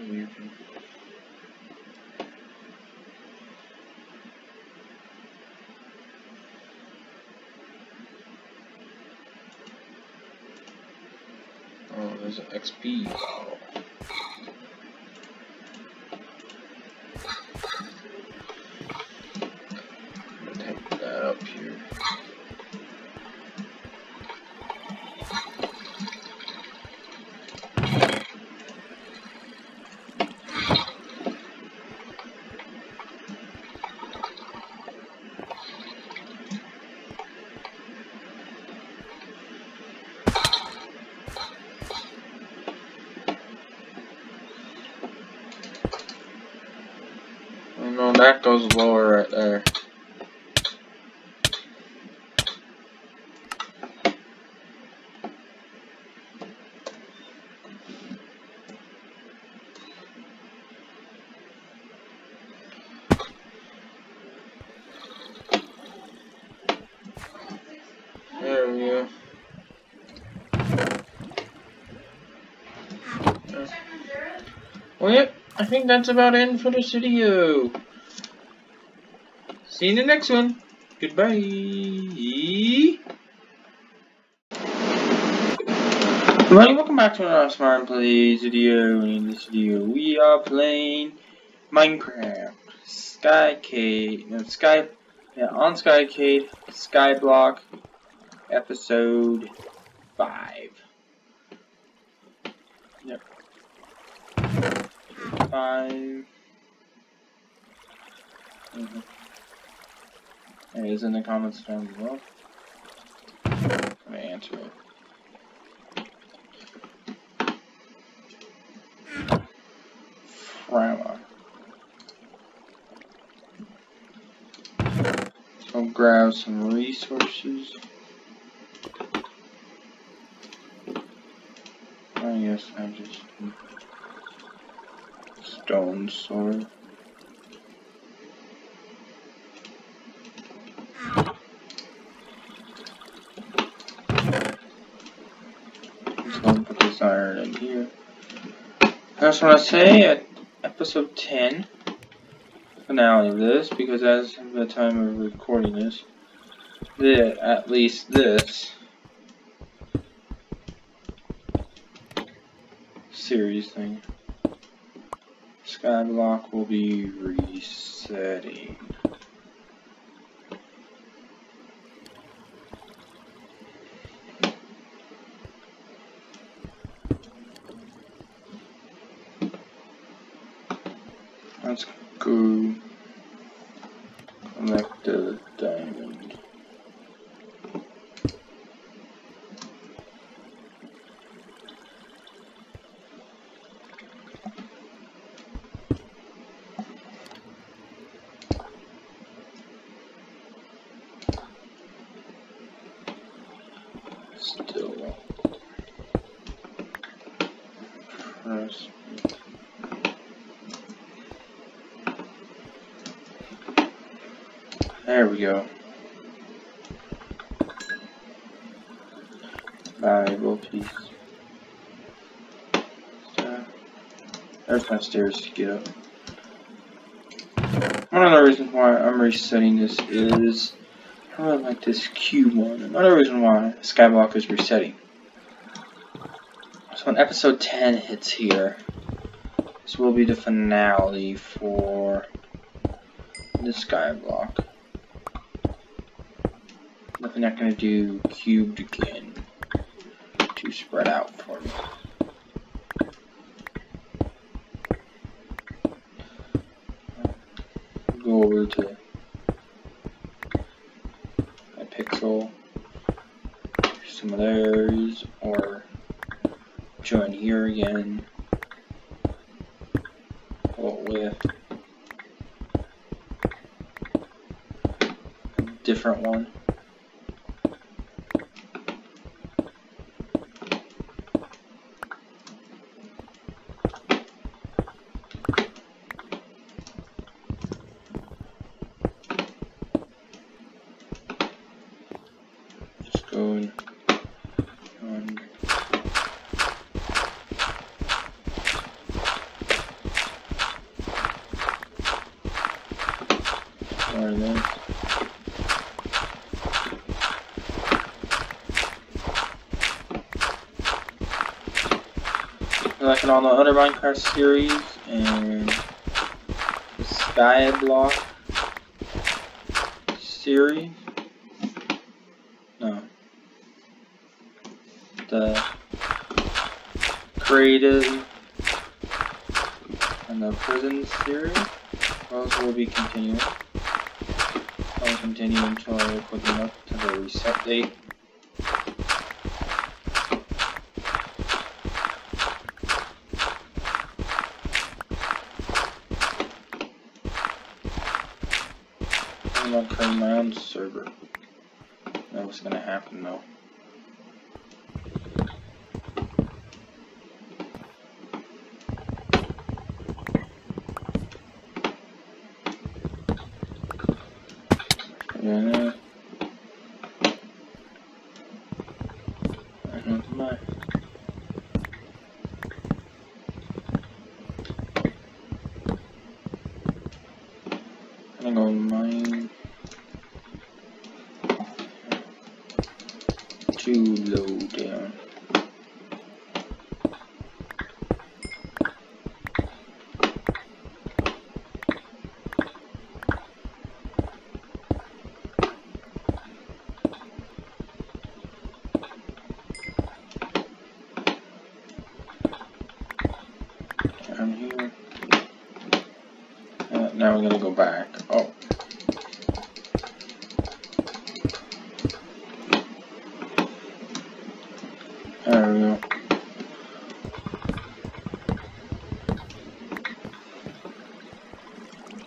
You can- Oh, there's an XP bottle. I'm gonna take that up here. Oh no, that goes lower right there. There we go. Well, yep, I think that's about it for this video. See you in the next one. Goodbye. Everybody, welcome back to another Smart Plays video. In this video, we are playing Minecraft Skycade. No, Sky. Yeah, on Skycade, Skyblock, episode five. Yep. Five. Mm-hmm. It is in the comments down below. Me answer it. Frama. Go grab some resources. Oh, I guess I just stone sword. Just gonna put this iron in here. I just want to say at episode 10, finale of this, because as of the time of recording this, the, at least this series thing, Skyblock will be resetting. Let's go collect the diamond. Still press Go. Valuable piece. So, there's my stairs to get up. One of the reasons why I'm resetting this is I really like this cube one. Another reason why Skyblock is resetting. So when episode 10 hits here, this will be the finale for the Skyblock. Not gonna do cubed again. to spread out for me. Go over to Hypixel, some of theirs, or join here again. What with different one. Just go and on Or this. In all the other Minecraft series and the Skyblock series. No. The creative and the prison series. Those will be continuing. now I'm going to go back up. There we go.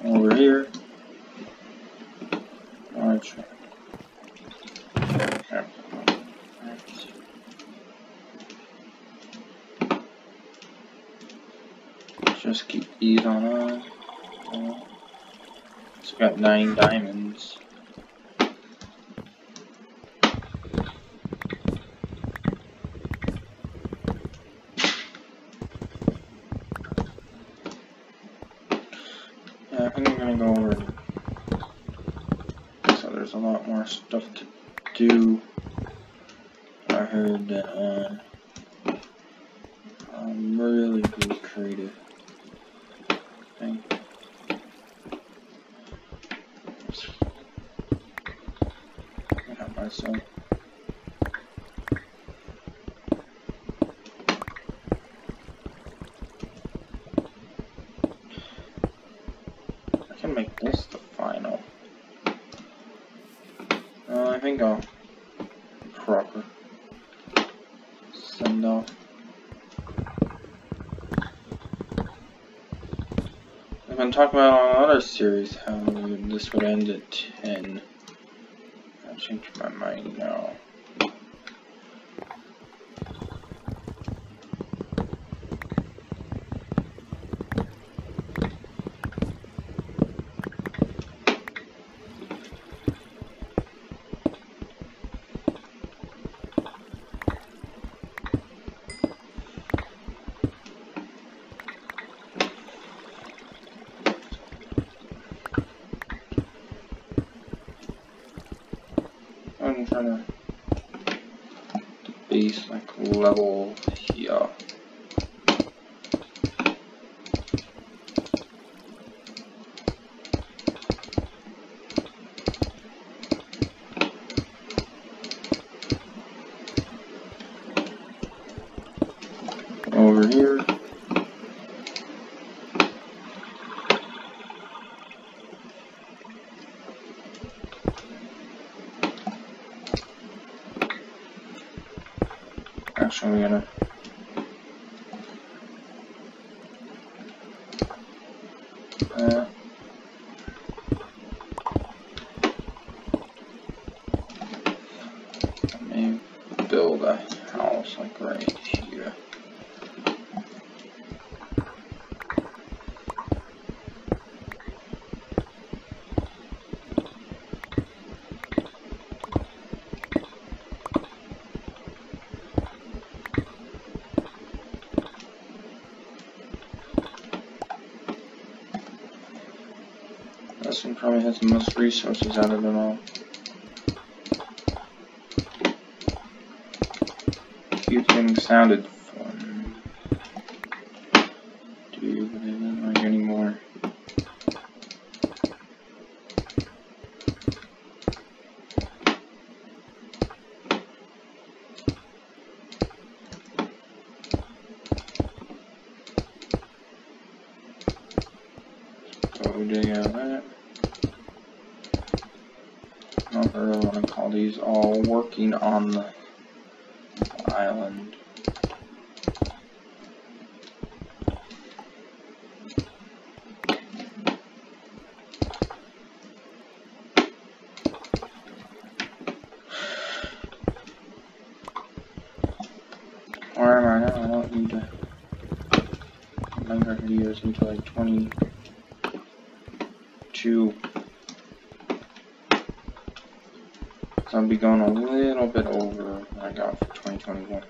Over here. Alright. Just keep these on up got nine diamonds. Yeah, I think I'm gonna go over. So there's a lot more stuff to do. I heard that, uh, I'm really, really creative. Thing. I got myself. I can make this the final. Proper send off. I've been talking about on another series how this would end at 10. I changed my mind now. I'm trying to base like level here. Over here. Actually, we're gonna. Uh, let me build a house like right here. This one probably has the most resources out of them all. Few things sounded fun. Do but I don't like anymore. So we dig out that. I don't really want to call these all working on the island. Where am I now? I don't need to. My videos until like 22. So I'll be going a little bit over what I got for 2021.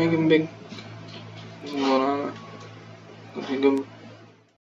Make him big.